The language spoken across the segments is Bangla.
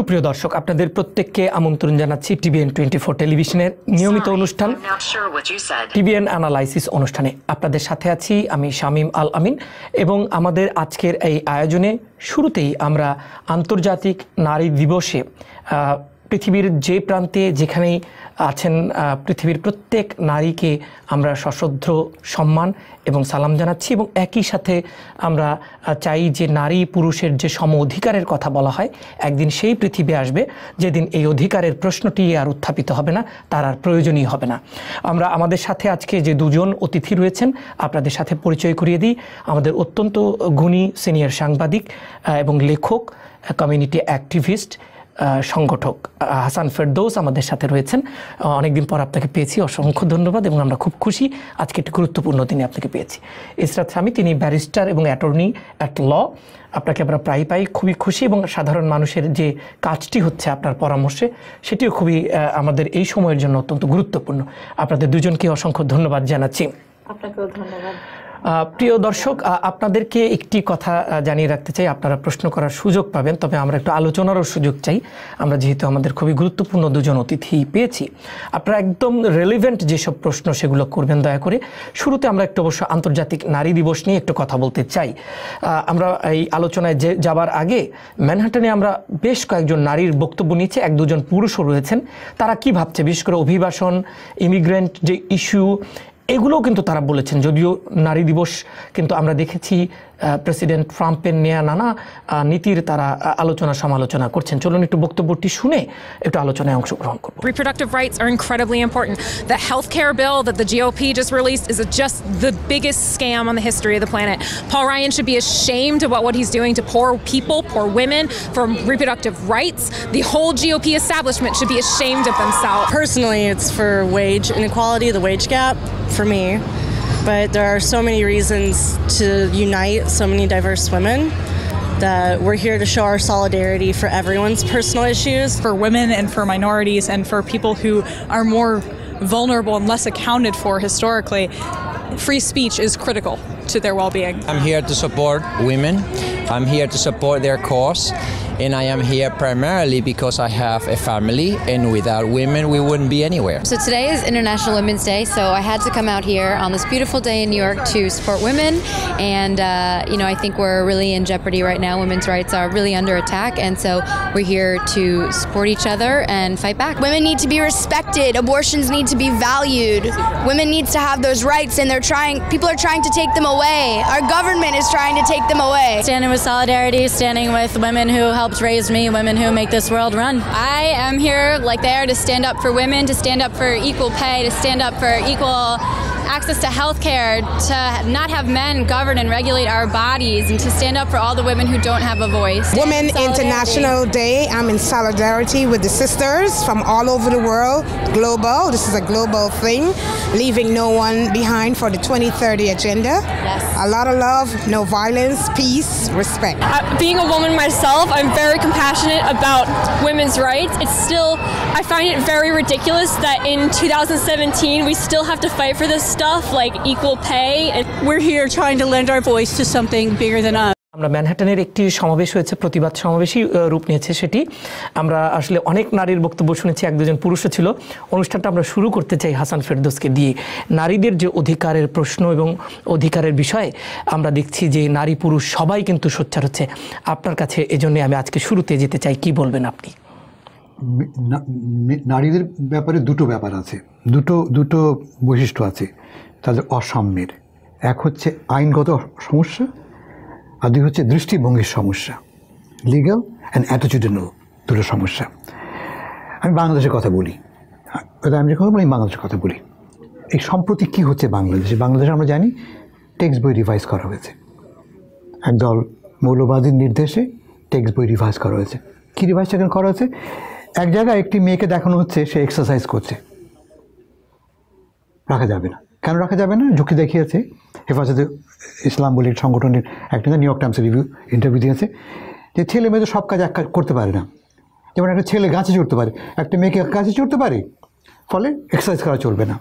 সুপ্রিয় দর্শক আপনাদের প্রত্যেককে আমন্ত্রণ জানাচ্ছি টিভিএন টোয়েন্টি ফোর টেলিভিশনের নিয়মিত অনুষ্ঠান টিভিএন অ্যানালাইসিস অনুষ্ঠানে। আপনাদের সাথে আছি আমি শামীম আল আমিন এবং আমাদের আজকের এই আয়োজনে শুরুতেই আমরা আন্তর্জাতিক নারী দিবসে আহ, পৃথিবীর যে প্রান্তে যেখানেই আছেন পৃথিবীর প্রত্যেক নারীকে আমরা সশ্রদ্ধ সম্মান এবং সালাম জানাচ্ছি এবং একই সাথে আমরা চাই যে নারী পুরুষের যে সম অধিকারের কথা বলা হয়, একদিন সেই পৃথিবী আসবে, যেদিন এই অধিকারের প্রশ্নটি আর উত্থাপিত হবে না, তার আর প্রয়োজনই হবে না। আমরা আমাদের সাথে আজকে যে দুজন অতিথি রয়েছেন, আপনাদের সাথে পরিচয় করিয়ে দিই। আমাদের অত্যন্ত গুণী সিনিয়র সাংবাদিক এবং লেখক, কমিউনিটি অ্যাক্টিভিস্ট সংগঠক হাসান ফেরদৌস আমাদের সাথে রয়েছেন। অনেকদিন পর আপনাকে পেয়েছি, অসংখ্য ধন্যবাদ এবং আমরা খুব খুশি আজকে একটি গুরুত্বপূর্ণ দিনে আপনাকে পেয়েছি। ইসরাত স্বামী, তিনি ব্যারিস্টার এবং অ্যাটর্নি অ্যাট ল। আপনাকে আমরা প্রায় পাই, খুবই খুশি এবং সাধারণ মানুষের যে কাজটি হচ্ছে আপনার পরামর্শে, সেটিও খুবই আমাদের এই সময়ের জন্য অত্যন্ত গুরুত্বপূর্ণ। আপনাদের দুজনকে অসংখ্য ধন্যবাদ জানাচ্ছি। আপনাকেও ধন্যবাদ। প্রিয় দর্শক আপনাদেরকে একটি কথা জানিয়ে রাখতে চাই। আপনারা প্রশ্ন করার সুযোগ পাবেন, তবে আমরা একটু আলোচনারও সুযোগ চাই। আমরা যেহেতু আমাদের খুবই গুরুত্বপূর্ণ দুজন অতিথি পেয়েছি, আপনারা একদম রেলিভেন্ট যেসব প্রশ্ন সেগুলো করবেন, দয়া করে। শুরুতে আমরা একটু অবশ্য আন্তর্জাতিক নারী দিবস নিয়ে একটু কথা বলতে চাই। আমরা এই আলোচনায় যে, যাবার আগে ম্যানহাটনে আমরা বেশ কয়েকজন নারীর বক্তব্য নিয়েছি। এক দুজন পুরুষও রয়েছেন। তারা কি ভাবছে? বিশেষ করে অভিবাসন ইমিগ্রেন্ট যে ইস্যু এগুলোও কিন্তু তারা বলেছেন যদিও নারী দিবস কিন্তু আমরা দেখেছি প্রেসিডেন্ট ট্রাম্পের নেয়া নানা আহ, নীতির তারা আহ, আলোচনা সমালোচনা করছেন চলুন একটু বক্তব্যটি শুনে একটু আলোচনায় অংশগ্রহণ করব Reproductive rights are incredibly important. The healthcare bill that the GOP just released is just the biggest scam on the history of the planet. Paul Ryan should be ashamed about what he's doing to poor people, poor women, for reproductive rights. The whole GOP establishment should be ashamed of themselves. Personally, it's for wage inequality, the wage gap for me. But there are so many reasons to unite so many diverse women that we're here to show our solidarity for everyone's personal issues. for women and for minorities and for people who are more vulnerable and less accounted for historically, free speech is critical to their well being. I'm here to support women. I'm here to support their cause. And I am here primarily because I have a family, and without women, we wouldn't be anywhere. So today is International Women's Day, so I had to come out here on this beautiful day in New York to support women. And, uh, you know, I think we're really in jeopardy right now. Women's rights are really under attack, and so we're here to support each other and fight back. Women need to be respected. Abortions need to be valued. Women needs to have those rights and they're trying people are trying to take them away. Our government is trying to take them away. Standing with solidarity, standing with women who helped raise me, women who make this world run. I am here like they are to stand up for women, to stand up for equal pay, to stand up for equal access to health care, to not have men govern and regulate our bodies, and to stand up for all the women who don't have a voice. Women Solidarity. International Day. I'm in solidarity with the sisters from all over the world. Global. This is a global thing. Leaving no one behind for the 2030 agenda. Yes. A lot of love, no violence, peace, respect. Uh, being a woman myself, I'm very compassionate about women's rights. It's still, I find it very ridiculous that in 2017 we still have to fight for this stuff like equal pay. And We're here trying to lend our voice to something bigger than us. আমরা ম্যানহাটনের একটি সমাবেশ হয়েছে, প্রতিবাদ সমাবেশই রূপ নিয়েছে সেটি। আমরা আসলে অনেক নারীর বক্তব্য শুনেছি, এক দুজন পুরুষও ছিল। অনুষ্ঠানটা আমরা শুরু করতে চাই হাসান ফেরদোসকে দিয়ে। নারীদের যে অধিকারের প্রশ্ন এবং অধিকারের বিষয়ে, আমরা দেখছি যে নারী পুরুষ সবাই কিন্তু সোচ্চার হচ্ছে। আপনার কাছে এজন্য আমি আজকে শুরুতে যেতে চাই, কি বলবেন আপনি? নারীদের ব্যাপারে দুটো ব্যাপার আছে। দুটো দুটো বৈশিষ্ট্য আছে। তাদের অসাম্যের। এক হচ্ছে আইনগত সমস্যা আর দুই হচ্ছে দৃষ্টিভঙ্গির সমস্যা লিগাল অ্যান্ড অ্যাটিচিউডাল দুটো সমস্যা। আমি বাংলাদেশের কথা বলি। আমি কথা বলি বাংলাদেশের কথা বলি। এই সম্প্রতি কী হচ্ছে বাংলাদেশে? বাংলাদেশে আমরা জানি টেক্সট বই রিভাইজ করা হয়েছে। একদল মৌলবাদীর নির্দেশে টেক্সট বই রিভাইজ করা হয়েছে। কী রিভাইজটা কেন করা হয়েছে? এক জায়গায় একটি মেয়েকে দেখানো হচ্ছে, সে এক্সারসাইজ করছে। রাখা যাবে না। কেন রাখা যাবে না? ঝুঁকি দেখিয়েছে। হেফাজতে ইসলাম বলে সংগঠনের একটা নিউ ইয়র্ক টাইমসের রিভিউ ইন্টারভিউ দিয়েছে যে ছেলে মেয়ে সব কাজ এক করতে পারে না। যেমন একটা ছেলে গাছে চড়তে পারে, একটা মেয়েকে গাছে চড়তে পারে, ফলে এক্সারসাইজ করা চলবে না।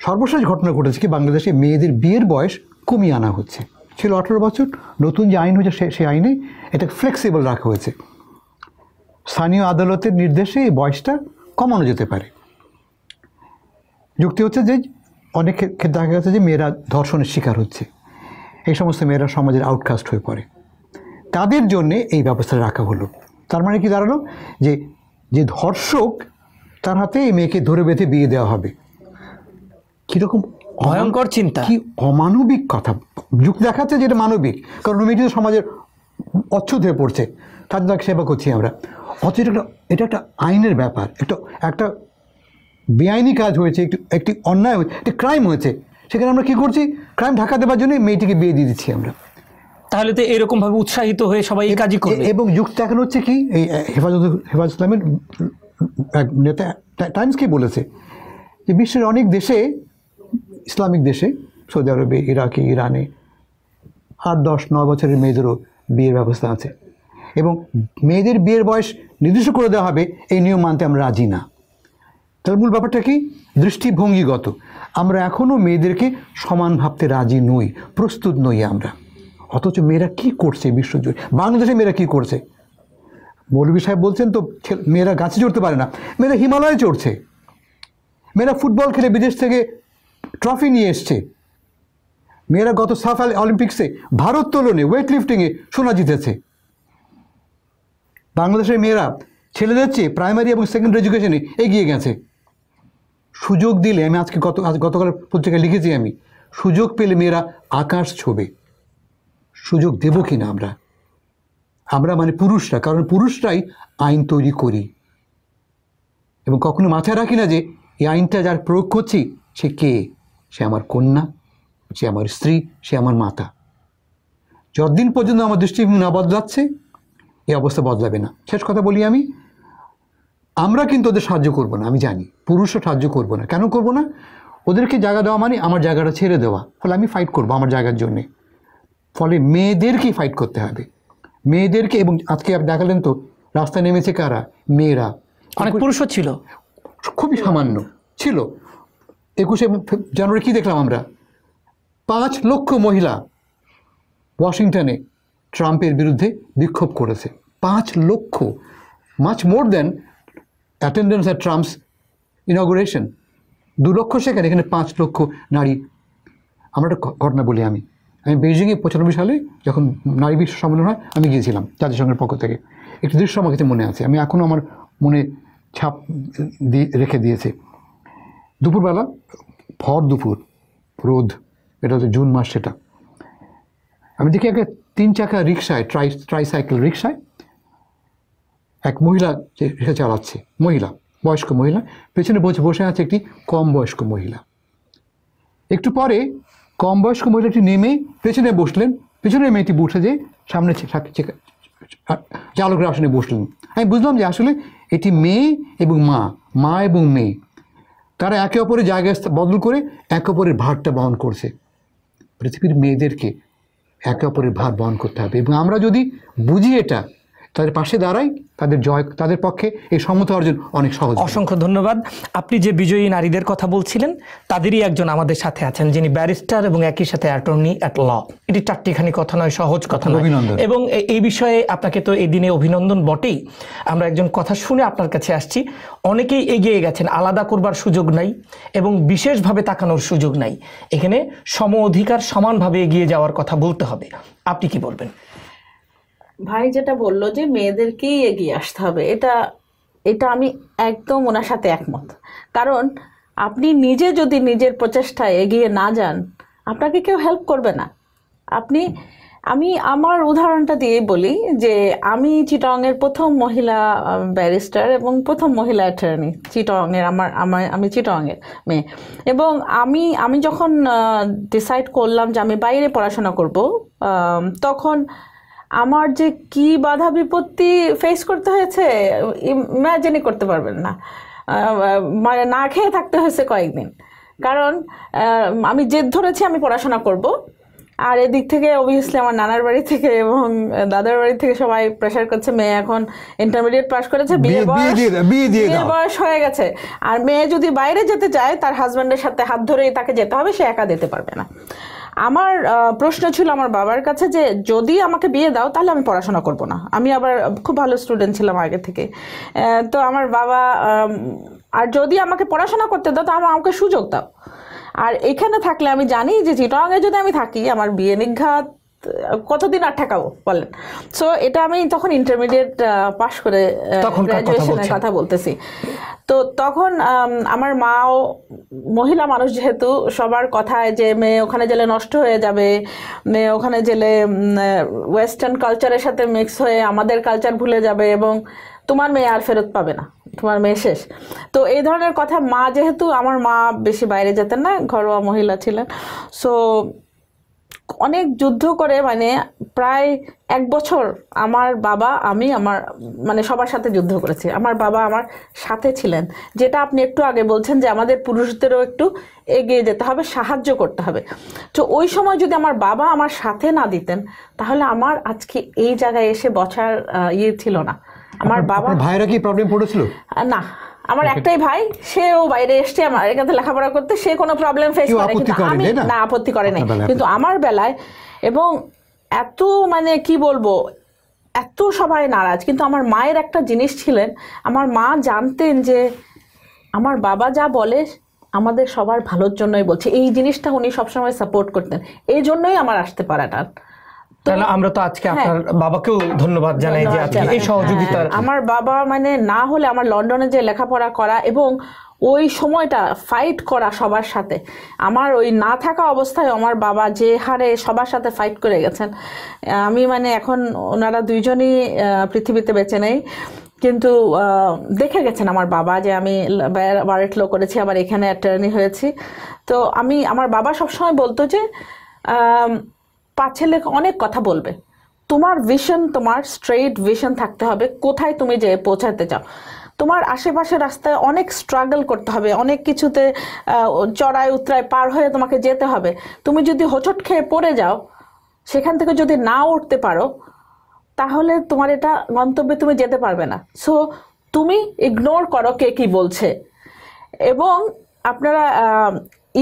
সর্বশেষ ঘটনা ঘটেছে কি? বাংলাদেশে মেয়েদের বিয়ের বয়স কমিয়ে আনা হচ্ছে। ছিল আঠেরো বছর, নতুন যে আইন হয়েছে সে সেই আইনে এটা ফ্লেক্সিবল রাখা হয়েছে। স্থানীয় আদালতের নির্দেশে এই বয়সটা কমানো যেতে পারে। যুক্তি হচ্ছে যে অনেক ক্ষেত্রে দেখা গেছে যে মেয়েরা ধর্ষণের শিকার হচ্ছে। এই সমস্ত মেয়েরা সমাজের আউটকাস্ট হয়ে পড়ে। তাদের জন্যে এই ব্যবস্থা রাখা হলো। তার মানে কি দাঁড়াল? যে যে ধর্ষক তার হাতে এই মেয়েকে ধরে বেঁধে বিয়ে দেওয়া হবে। কীরকম ভয়ঙ্কর চিন্তা। কি অমানবিক কথা। যুগ দেখাচ্ছে যে এটা মানবিক। কারণ মেয়েটি তো সমাজের অচ্ছুত হয়ে পড়ছে। তাদের তাকে সেবা করছি আমরা। অথচ এটা একটা এটা একটা আইনের ব্যাপার। একটা একটা বেআইনি কাজ হয়েছে একটি একটি অন্যায় হয়েছে একটি ক্রাইম হয়েছে। সেখানে আমরা কি করছি? ক্রাইম ঢাকা দেওয়ার জন্য মেয়েটিকে বিয়ে দিয়ে দিচ্ছি আমরা। তাহলে তো এরকমভাবে উৎসাহিত হয়ে সবাই এই কাজই করবে। এ- এবং যুক্ত এখন হচ্ছে কি এই হেফাজত হেফাজত ইসলামের এক নেতা টাইমস কি বলেছে যে বিশ্বের অনেক দেশে ইসলামিক দেশে সৌদি আরবে ইরাকে ইরানে আট দশ নয় বছরের মেয়েদেরও বিয়ের ব্যবস্থা আছে। এবং মেয়েদের বিয়ের বয়স নির্দিষ্ট করে দেওয়া হবে এই নিয়ম মানতে আমরা রাজি না। তাহলে মূল ব্যাপারটা কি? দৃষ্টিভঙ্গিগত। আমরা এখনও মেয়েদেরকে সমান ভাবতে রাজি নই, প্রস্তুত নই আমরা। অথচ মেয়েরা কি করছে বিশ্বজুড়ে বাংলাদেশে মেয়েরা কি করছে? মৌলভী সাহেব বলছেন তো মেয়েরা গাছে চড়তে পারে না। মেয়েরা হিমালয়ে চড়ছে। মেয়েরা ফুটবল খেলে বিদেশ থেকে ট্রফি নিয়ে এসছে। মেয়েরা গত সাফ অলিম্পিক্সে ভারত ভারোত্তোলনে ওয়েট লিফটিংয়ে সোনা জিতেছে। বাংলাদেশের মেয়েরা ছেলেদের চেয়ে প্রাইমারি এবং সেকেন্ডারি এডুকেশনে এগিয়ে গেছে। সুযোগ দিলে, আমি আজকে গত গতকাল পত্রিকায় লিখেছি আমি, সুযোগ পেলে মেয়েরা আকাশ ছবে। সুযোগ দেব কি না আমরা? আমরা মানে পুরুষরা, কারণ পুরুষরাই আইন তৈরি করি। এবং কখনো মাথায় রাখি না যে, এই আইনটা যার প্রয়োগ করছি, সে কে? সে আমার কন্যা, সে আমার স্ত্রী, সে আমার মাতা। যতদিন পর্যন্ত আমার দৃষ্টিভঙ্গি না বদলাচ্ছে, এই অবস্থা বদলাবে না। শেষ কথা বলি আমি আমরা কিন্তু ওদের সাহায্য করব না আমি জানি। পুরুষরা সাহায্য করব না। কেন করব না? ওদেরকে জায়গা দেওয়া মানে আমার জায়গাটা ছেড়ে দেওয়া। ফলে আমি ফাইট করব আমার জায়গার জন্যে। ফলে মেয়েদেরকেই ফাইট করতে হবে। মেয়েদেরকে এবং আজকে আপনি দেখালেন তো রাস্তায় নেমেছে কারা? মেয়েরা। অনেক পুরুষও ছিল। খুবই সামান্য। ছিল। একুশে জানুয়ারি কী দেখলাম আমরা? পাঁচ লক্ষ মহিলা ওয়াশিংটনে ট্রাম্পের বিরুদ্ধে বিক্ষোভ করেছে। পাঁচ লক্ষ। Much more than attendance at Trump's inauguration দু লক্ষ সেখানে, এখানে পাঁচ লক্ষ নারী। আমার একটা ঘটনা বলি আমি। আমি বেইজিংয়ে পঁচানব্বই সালে যখন নারী বিশ্ব সম্মেলন হয়, আমি গিয়েছিলাম জাতিসংঘের পক্ষ থেকে। একটি দৃশ্য আমার কাছে মনে আছে। আমি এখনও আমার মনে ছাপ দিয়ে, রেখে দিয়েছে। দুপুরবেলা, ভর দুপুর, রোদ, এটা হচ্ছে জুন মাস সেটা। আমি দেখি একটা তিন চাকা রিক্সায়, ট্রাই, ট্রাইসাইকেল রিক্সায় এক মহিলা যে রিক্সা চালাচ্ছে, মহিলা, বয়স্ক মহিলা, পেছনে বসে বসে আছে একটি কম বয়স্ক মহিলা। একটু পরে কম বয়স্ক মহিলাটি নেমে পেছনে বসলেন পেছনের মেয়েটি বসে যে সামনে চালকের আসনে বসলেন। আমি বুঝলাম যে আসলে এটি মেয়ে এবং মা মা এবং মেয়ে। তারা একে অপরের জায়গায় স্থা- বদল করে একে অপরের ভারটা বহন করছে। পৃথিবীর মেয়েদেরকে একে অপরের ভার বহন করতে হবে এবং আমরা যদি বুঝি এটা তাদের পাশে দাঁড়াই তাদের জয় তাদের পক্ষে এই সমতা অর্জন অনেক সহজ অসংখ্য ধন্যবাদ। আপনি যে বিজয়ী নারীদের কথা বলছিলেন তাদেরই একজন আমাদের সাথে আছেন যিনি ব্যারিস্টার এবং একই সাথে অ্যাটর্নি অ্যাট ল এটি চারটিখানি কথা নয় সহজ কথা নয়। অভিনন্দন। এবং এই বিষয়ে আপনাকে তো এই দিনে অভিনন্দন বটেই। আমরা একজন কথা শুনে আপনার কাছে আসছি। অনেকেই এগিয়ে গেছেন আলাদা করবার সুযোগ নাই এবং বিশেষভাবে তাকানোর সুযোগ নাই। এখানে সম অধিকার সমানভাবে এগিয়ে যাওয়ার কথা বলতে হবে। আপনি কি বলবেন? ভাই যেটা বলল যে মেয়েদেরকেই এগিয়ে আসতে হবে, এটা এটা আমি একদম ওনার সাথে একমত। কারণ আপনি নিজে যদি নিজের প্রচেষ্টায় এগিয়ে না যান, আপনাকে কেউ হেল্প করবে না। আপনি, আমি আমার উদাহরণটা দিয়ে বলি যে আমি চিটংয়ের প্রথম মহিলা ব্যারিস্টার এবং প্রথম মহিলা অ্যাটর্নি চিটংয়ের, আমার আমার, আমি চিটংয়ের মেয়ে। এবং আমি আমি যখন ডিসাইড করলাম যে আমি বাইরে পড়াশোনা করব তখন আমার যে কি বাধা বিপত্তি ফেস করতে হয়েছে ইম্যাজিনই করতে পারবেন না। মানে না খেয়ে থাকতে হয়েছে কয়েকদিন। কারণ আমি জেদ ধরেছি আমি পড়াশোনা করব। আর এদিক থেকে অবভিয়াসলি আমার নানার বাড়ি থেকে এবং দাদার বাড়ি থেকে সবাই প্রেশার করছে মেয়ে এখন ইন্টারমিডিয়েট পাস করেছে বিয়ে বিয়ের বয়স হয়ে গেছে। আর মেয়ে যদি বাইরে যেতে চায় তার হাজব্যান্ডের সাথে হাত ধরেই তাকে যেতে হবে সে একা যেতে পারবে না। আমার প্রশ্ন ছিল আমার বাবার কাছে যে যদি আমাকে বিয়ে দাও, তাহলে আমি পড়াশোনা করব না। আমি আবার খুব ভালো স্টুডেন্ট ছিলাম আগে থেকে। তো আমার বাবা আর যদি আমাকে পড়াশোনা করতে দাও, তাহলে আমাকে সুযোগ দাও। আর এখানে থাকলে আমি জানি যে চিটংয়ে যদি আমি থাকি, আমার বিয়ে নিঘাত কতদিন আর ঠেকাবো? বলেন। সো এটা আমি তখন ইন্টারমিডিয়েট পাশ করে তখনকার কথা গ্র্যাজুয়েশনের কথা বলতেছি। তো তখন আম, আমার মাও মহিলা মানুষ যেহেতু সবার কথায় যে মেয়ে ওখানে গেলে নষ্ট হয়ে যাবে মেয়ে ওখানে গেলে ওয়েস্টার্ন কালচারের সাথে মিক্স হয়ে আমাদের কালচার ভুলে যাবে এবং তোমার মেয়ে আর ফেরত পাবে না তোমার মেয়ে শেষ। তো এই ধরনের কথা মা যেহেতু আমার মা বেশি বাইরে যেতেন না ঘরোয়া মহিলা ছিলেন। সো অনেক যুদ্ধ করে মানে প্রায় এক বছর আমার বাবা আমি আমার মানে সবার সাথে যুদ্ধ করেছি। আমার বাবা আমার সাথে ছিলেন। যেটা আপনি একটু আগে বলছেন যে আমাদের পুরুষদেরও একটু এগিয়ে যেতে হবে সাহায্য করতে হবে। তো ওই সময় যদি আমার বাবা আমার সাথে না দিতেন তাহলে আমার আজকে এই জায়গায় এসে আহ, ইয়ে ছিল না। আমার বাবা ভাইরা কি প্রবলেম পড়েছিল? না। আমার একটাই ভাই সেও বাইরে এসছে আমার এখানে লেখাপড়া করতে সে কোনো প্রবলেম ফেস করে কিন্তু আমি না? আপত্তি করে নাই কিন্তু আমার বেলায় এবং এত মানে কি বলব এত সবাই নারাজ। কিন্তু আমার মায়ের একটা জিনিস ছিলেন আমার মা জানতেন যে আমার বাবা যা বলে আমাদের সবার ভালোর জন্যই বলছে। এই জিনিসটা উনি সবসময় সাপোর্ট করতেন। এই জন্যই আমার আসতে পারাটা। তাহলে আমরা তো আজকে আপনার বাবাকেও ধন্যবাদ জানাই যে আজকে এই সহযোগিতার হ্যাঁ, আমার বাবা মানে না হলে আমার লন্ডনে যে লেখাপড়া করা এবং ওই সময়টা ফাইট করা সবার সাথে। আমার ওই না থাকা অবস্থায় আমার বাবা যে হারে সবার সাথে ফাইট করে গেছেন। আমি মানে এখন ওনারা দুইজনই পৃথিবীতে বেঁচে নেই। কিন্তু দেখে গেছেন আমার বাবা যে আমি বারেট লো করেছি আবার এখানে অ্যাটর্নি হয়েছি। তো আমি আমার বাবা সবসময় বলতো যে আম, পাঁচ ছেলে অনেক কথা বলবে। তোমার ভিশন তোমার স্ট্রেট ভিশন থাকতে হবে কোথায় তুমি যে পৌঁছাতে চাও। তোমার আশেপাশে রাস্তায় অনেক স্ট্রাগল করতে হবে অনেক কিছুতে চড়াই উতরায় পার হয়ে তোমাকে যেতে হবে। তুমি যদি হোঁচট খেয়ে পড়ে যাও সেখান থেকে যদি না উঠতে পারো তাহলে তোমার এটা গন্তব্যে তুমি যেতে পারবে না। সো তুমি ইগনোর করো কে কি বলছে। এবং আপনারা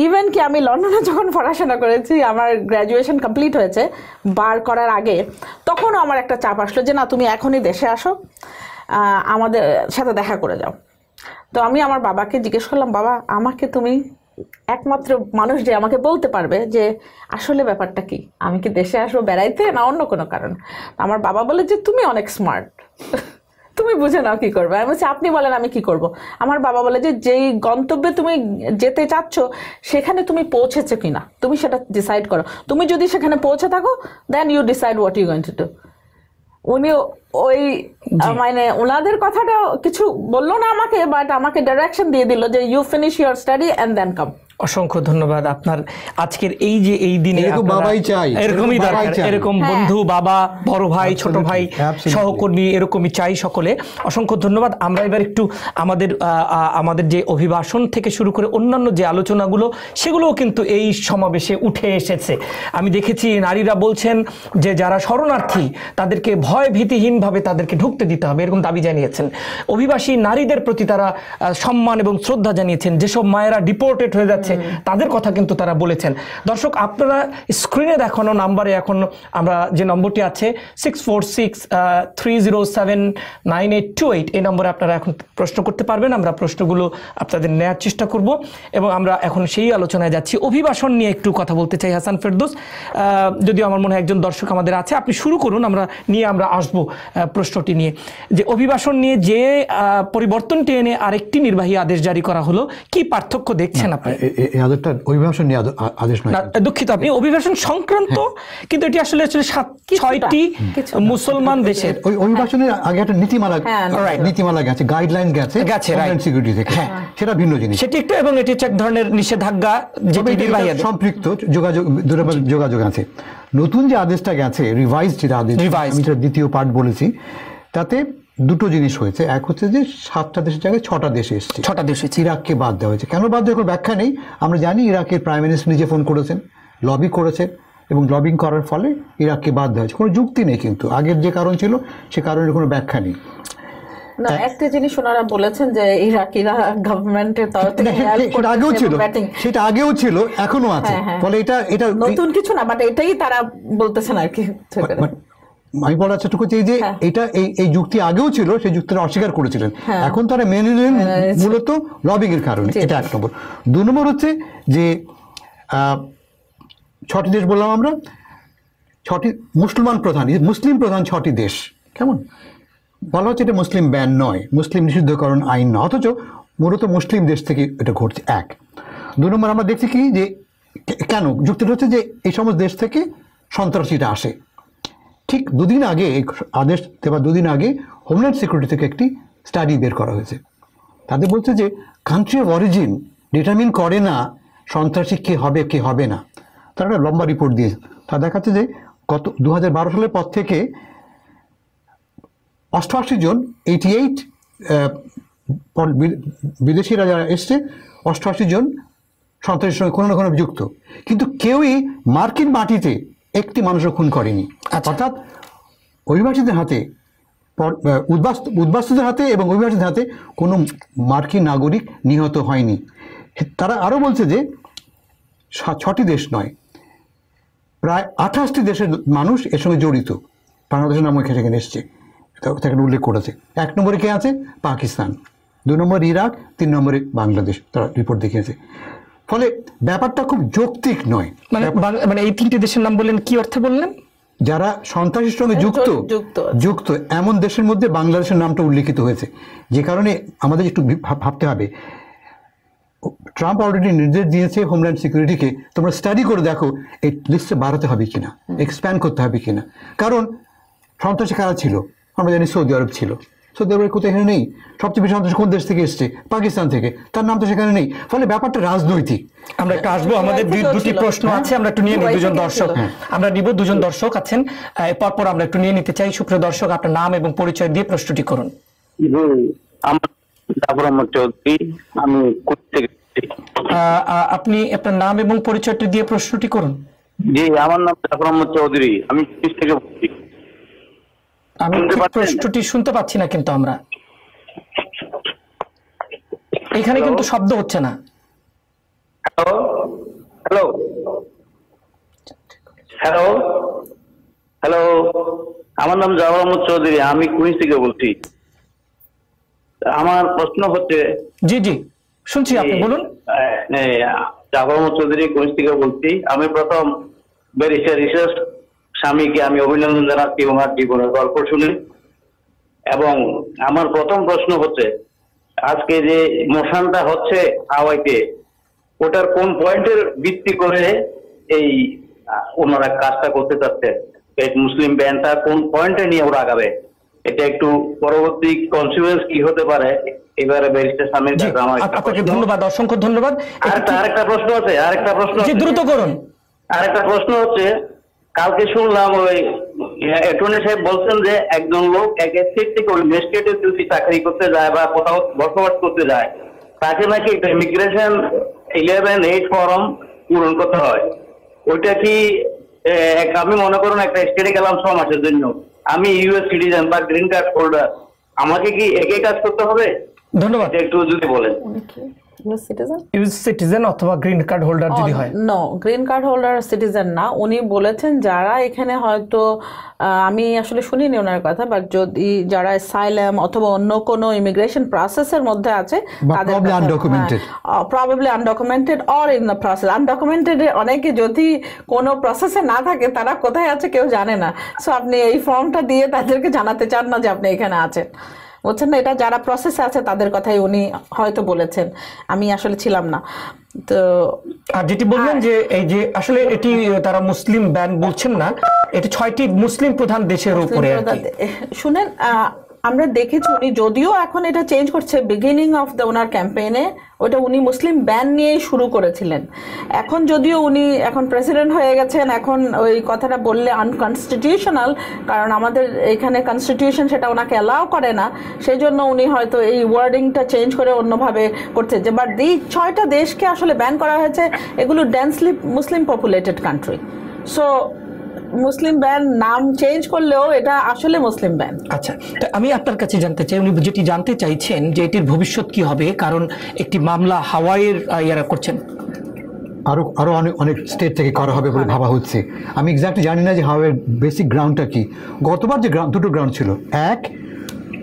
ইভেন কি আমি লন্ডনে যখন পড়াশোনা করেছি, আমার গ্র্যাজুয়েশন কমপ্লিট হয়েছে, বার করার আগে, তখনও আমার একটা চাপ আসলো যে না, তুমি এখনই দেশে আসো আমাদের সাথে দেখা করে যাও। তো আমি আমার বাবাকে জিজ্ঞেস করলাম, বাবা, আমাকে তুমি একমাত্র মানুষ যে আমাকে বলতে পারবে যে আসলে ব্যাপারটা কি? আমি কি দেশে আসব বেড়াইতে না অন্য কোনো কারণ? আমার বাবা বলে যে, তুমি অনেক স্মার্ট তুমি বুঝে নাও কি করবে। আমি বলছি, আপনি বলেন আমি কি করব। আমার বাবা বলে যে, যেই গন্তব্যে তুমি যেতে চাচ্ছ, সেখানে তুমি পৌঁছেছো কিনা? তুমি সেটা ডিসাইড করো। তুমি যদি সেখানে পৌঁছে থাকো then you decide what you going to do উনি ওই মানে ওনাদের কথাটা কিছু বলল না আমাকে বাট আমাকে ডাইরেকশন দিয়ে দিল যে you finish your study and then come অসংখ্য ধন্যবাদ আপনার আজকের এই যে এই দিনে এরকম বাবাই চাই, এরকমই এরকম দরকার এরকম হ্যাঁ। বন্ধু বাবা বড় ভাই ছোট ভাই সহকর্মী এরকমই চাই সকলে। অসংখ্য ধন্যবাদ। আমরা এবার একটু আমাদের আমাদের যে অভিবাসন থেকে শুরু করে অন্যান্য যে আলোচনাগুলো সেগুলোও কিন্তু এই সমাবেশে উঠে এসেছে। আমি দেখেছি নারীরা বলছেন যে যারা শরণার্থী তাদেরকে ভয় ভীতিহীনভাবে তাদেরকে ঢুকতে দিতে হবে এরকম দাবি জানিয়েছেন। অভিবাসী নারীদের প্রতি তারা সম্মান এবং শ্রদ্ধা জানিয়েছেন। যেসব মায়েরা ডিপোর্টেড হয়ে যাচ্ছে তাদের কথা কিন্তু তারা বলেছেন। দর্শক আপনারা স্ক্রিনে দেখানো নাম্বারে এখন আমরা যে নম্বরটি আছে six four six three zero seven nine eight two eight এই নম্বরে আপনারা এখন প্রশ্ন করতে পারবেন। আমরা প্রশ্নগুলো আপনাদের নেওয়ার চেষ্টা করব এবং আমরা এখন সেই আলোচনায় যাচ্ছি। অভিবাসন নিয়ে একটু কথা বলতে চাই হাসান ফেরদোস। যদিও আমার মনে হয় একজন দর্শক আমাদের আছে আপনি শুরু করুন আমরা নিয়ে আমরা আসব। প্রশ্নটি নিয়ে। যে অভিবাসন নিয়ে যে পরিবর্তনটি এনে আরেকটি নির্বাহী আদেশ জারি করা হলো কি পার্থক্য দেখছেন আপনি? এ- এ- এই আদেশটা অভিবাসন নিয়ে আদেশ নয়। দুঃখিত আপনি অভিবাসন সংক্রান্ত কিন্তু এটি আসলে আসলে সাত ছয়টি মুসলমান দেশের। ওই অভিবাসনের আগে একটা নীতিমালা হ্যাঁ, নীতিমালা। গেছে গাইডলাইন গেছে গেছে, সিকিউরিটি থেকে। সেটা ভিন্ন জিনিস। সেটি একটু এবং এটি হচ্ছে এক ধরনের নিষেধাজ্ঞা যেটি নির্বাহী সম্পৃক্ত যোগাযোগ যোগাযোগ আছে। নতুন যে আদেশটা গেছে রিভাইজ যেটা আদেশ. আমি যেটা দ্বিতীয় পার্ট বলেছি তাতে দুটো জিনিস হয়েছে। এক হচ্ছে যে সাতটা দেশের জায়গায় ছটা দেশে এসছে। ছটা দেশ। ইরাককে বাদ দেওয়া হয়েছে। কেন বাদ দেওয়ার কোনো ব্যাখ্যা নেই? আমরা জানি ইরাকের প্রাইম মিনিস্টার নিজে ফোন করেছেন লবি করেছেন এবং লবিং করার ফলে ইরাককে বাদ দেওয়া হয়েছে। কোনো যুক্তি নেই কিন্তু। আগের যে কারণ ছিল সে কারণের কোনো ব্যাখ্যা নেই। না একটা জিনিস ওনারা বলেছেন যে ইরাকিরা গভর্নমেন্টের তরফ থেকে সেটা আগেও ছিল। সেটা আগেও ছিল এখনও আছে। হ্যাঁ, হ্যাঁ। ফলে এটা এটা নতুন কিছু না বাট এটাই তারা বলতেছেন আর কি। আমি বলার চেষ্টা করছি যে এটা এই এই যুক্তি আগেও ছিল সেই যুক্তিটা অস্বীকার করেছিলেন। হ্যাঁ। এখন তারা মেনে নিলেন মূলত লবিং এর কারণে এটা এক নম্বর। দু নম্বর হচ্ছে যে আহ, ছটি দেশ বললাম আমরা ছটি মুসলমান প্রধান মুসলিম প্রধান ছটি দেশ কেমন? বলা হচ্ছে এটা মুসলিম ব্যান নয়। মুসলিম নিষিদ্ধকরণ আইন নয়। অথচ মূলত মুসলিম দেশ থেকে এটা ঘটছে এক। দু নম্বর আমরা দেখছি কি যে কেন? যুক্তিটা হচ্ছে যে এই সমস্ত দেশ থেকে সন্ত্রাসীটা আসে। ঠিক দুদিন আগে আদেশ দেওয়ার দুদিন আগে হোমল্যান্ড সিকিউরিটি থেকে একটি স্টাডি বের করা হয়েছে। তাদের বলছে যে কান্ট্রি অফ অরিজিন ডিটারমিন করে না সন্ত্রাসী কে হবে কে হবে না। তারা একটা লম্বা রিপোর্ট দিয়েছে। তা দেখাচ্ছে যে গত দু হাজার বারো সালের পর থেকে অষ্টআশি জন এইটি এইট বিদেশিরা যারা এসছে অষ্টআশি জন সন্ত্রাসীর সঙ্গে কোনো না কোনো যুক্ত। কিন্তু কেউই মার্কিন মাটিতে একটি মানুষও খুন করেনি। অর্থাৎ অভিবাসীদের হাতে উদ্বাস্তুদের হাতে এবং অভিবাসীদের হাতে কোনো মার্কিন নাগরিক নিহত হয়নি। তারা আরও বলছে যে ছটি দেশ নয় প্রায় আঠাশটি দেশের মানুষ এর সঙ্গে জড়িত। বাংলাদেশের নাম এখানে সেখানে এসছে। সেখানে উল্লেখ করেছে। এক নম্বরে কে আছে? পাকিস্তান। দু নম্বর ইরাক তিন নম্বরে বাংলাদেশ। তারা রিপোর্ট দেখিয়েছে। ফলে ব্যাপারটা খুব যৌক্তিক নয়। মানে মানে এই তিনটি দেশের নাম বললেন কি অর্থে বললেন? যারা সন্ত্রাসের সঙ্গে যুক্ত যুক্ত। যুক্ত। এমন দেশের মধ্যে বাংলাদেশের নামটা উল্লেখিত হয়েছে। যে কারণে আমাদের একটু ভাবতে হবে। ট্রাম্প অলরেডি নির্দেশ দিয়েছে হোমল্যান্ড সিকিউরিটিকে তোমরা স্টাডি করে দেখো এই লিস্টে বাড়াতে হবে কিনা এক্সপ্যান্ড করতে হবে কিনা। কারণ সন্ত্রাসী কারা ছিল? আমরা জানি সৌদি আরব ছিল। সৌদি আরবের কোথাও এখানে নেই। সবচেয়ে বেশি সন্ত্রাসী কোন দেশ থেকে এসছে? পাকিস্তান থেকে। তার নাম তো সেখানে নেই। ফলে ব্যাপারটা রাজনৈতিক। আমরা একটু আসব। আমাদের দুটি প্রশ্ন আছে। আমরা একটু নিয়ে নিই দুজন দর্শক। আমরা নিব দুজন দর্শক আছেন। আহ, পরপর আমরা একটু নিয়ে নিতে চাই। সুপ্রিয় দর্শক আপনার নাম এবং পরিচয় দিয়ে প্রশ্নটি করুন। আমার জাফর আহমদ চৌধুরী। আমি থেকে আপনি আপনার নাম এবং পরিচয়টি দিয়ে প্রশ্নটি করুন। জি আমার নাম জাফর আহমদ চৌধুরী। আমি থেকে বলছি আমি প্রশ্নটি শুনতে পাচ্ছি না কিন্তু আমরা। এখানে কিন্তু শব্দ হচ্ছে না। হ্যালো হ্যালো হ্যালো আমার নাম জাফর আহমদ চৌধুরী আমি কুইন্স থেকে বলছি। আমার প্রশ্ন হচ্ছে জি জি শুনছি আপনি বলুন। জাফর আহমদ চৌধুরী কুইন্স থেকে বলছি। আমি প্রথম ব্যারিস্টার রিসার্চ স্বামীকে আমি অভিনন্দন জানাচ্ছি ওনার জীবনের গল্প শুনে। এবং আমার প্রথম প্রশ্ন হচ্ছে আজকে যে মোশনটা হচ্ছে হাওয়াইতে ওটার কোন পয়েন্টের ভিত্তি করে এই ওনারা কাজটা করতে চাচ্ছে? এই মুসলিম ব্যান্ডটা কোন পয়েন্টে নিয়ে ওরা আগাবে? এটা একটু পরবর্তী কনসিকুয়েন্স কি হতে পারে? এবারে ব্যারিস্টার কাছে আমার একটা আপনাকে। ধন্যবাদ অসংখ্য ধন্যবাদ। আরেকটা আরেকটা প্রশ্ন আছে আরেকটা প্রশ্ন দ্রুত করুন। আরেকটা প্রশ্ন হচ্ছে কালকে শুনলাম ওই অ্যাটর্নি সাহেব বলছেন যে একজন লোক এক স্টেট থেকে ওই স্টেটে যদি চাকরি করতে যায় বা কোথাও বসবাস করতে যায়। তাকে নাকি একটা ইমিগ্রেশন ইলেভেন এইট ফর্ম পূরণ করতে হয়। ওইটা কি এক- আমি মনে করুন একটা স্টেটে গেলাম ছ মাসের জন্য। আমি ইউএস সিটিজেন বা গ্রিন কার্ড হোল্ডার আমাকে কি একে কাজ করতে হবে? ধন্যবাদ। একটু যদি বলেন। সিটিজেন ইউজ সিটিজেন অথবা গ্রিন কার্ড হোল্ডার যদি হয়। No green card holder citizen না। উনি বলেছেন যারা এখানে হয়তো আমি আসলে শুনিনি ওনার কথা বাট যদি যারা সাইলাম অথবা অন্য কোনো ইমিগ্রেশন প্রসেসের মধ্যে আছে probably undocumented. Probably undocumented or in the process undocumented অনেকে যদি কোনো প্রসেসে না থাকে তারা কোথায় আছে কেউ জানে না। সো আপনি এই ফর্মটা দিয়ে তাদেরকে জানাতে চান না যে আপনি এখানে আছেন। বুঝছেন না এটা যারা প্রসেসে আছে তাদের কথাই উনি হয়তো বলেছেন। আমি আসলে ছিলাম না। তো আর যেটি বললেন যে এই যে আসলে এটি তারা মুসলিম ব্যান বলছেন না এটি ছয়টি মুসলিম প্রধান দেশের উপরে শুনেন আহ, আমরা দেখেছি উনি যদিও এখন এটা চেঞ্জ করছে বিগিনিং অফ দ্য ওনার ক্যাম্পেইনে ওটা উনি মুসলিম ব্যান নিয়েই শুরু করেছিলেন। এখন যদিও উনি এখন প্রেসিডেন্ট হয়ে গেছেন, এখন ওই কথাটা বললে আনকনস্টিটিউশনাল কারণ আমাদের এখানে কনস্টিটিউশন সেটা ওনাকে অ্যালাউ করে না সেই জন্য উনি হয়তো এই ওয়ার্ডিংটা চেঞ্জ করে অন্যভাবে করছে। যে বাট এই ছয়টা দেশকে আসলে ব্যান করা হয়েছে, এগুলো densely Muslim populated country so Muslim ban নাম চেঞ্জ করলেও এটা আসলে মুসলিম ব্যান। আচ্ছা তো আমি আপনার কাছে জানতে চাই উনি যেটি জানতে চাইছেন যে এটির ভবিষ্যৎ কি হবে কারণ একটি মামলা হাওয়াইয়ের ইয়ারা করছেন। আরও আরও অনেক অনেক স্টেট থেকে করা হবে বলে ভাবা হচ্ছে। আমি এক্স্যাক্টলি জানি না যে হাওয়ের বেসিক গ্রাউন্ডটা কি। গতবার যে গ্রাউন্ড দুটো গ্রাউন্ড ছিল। এক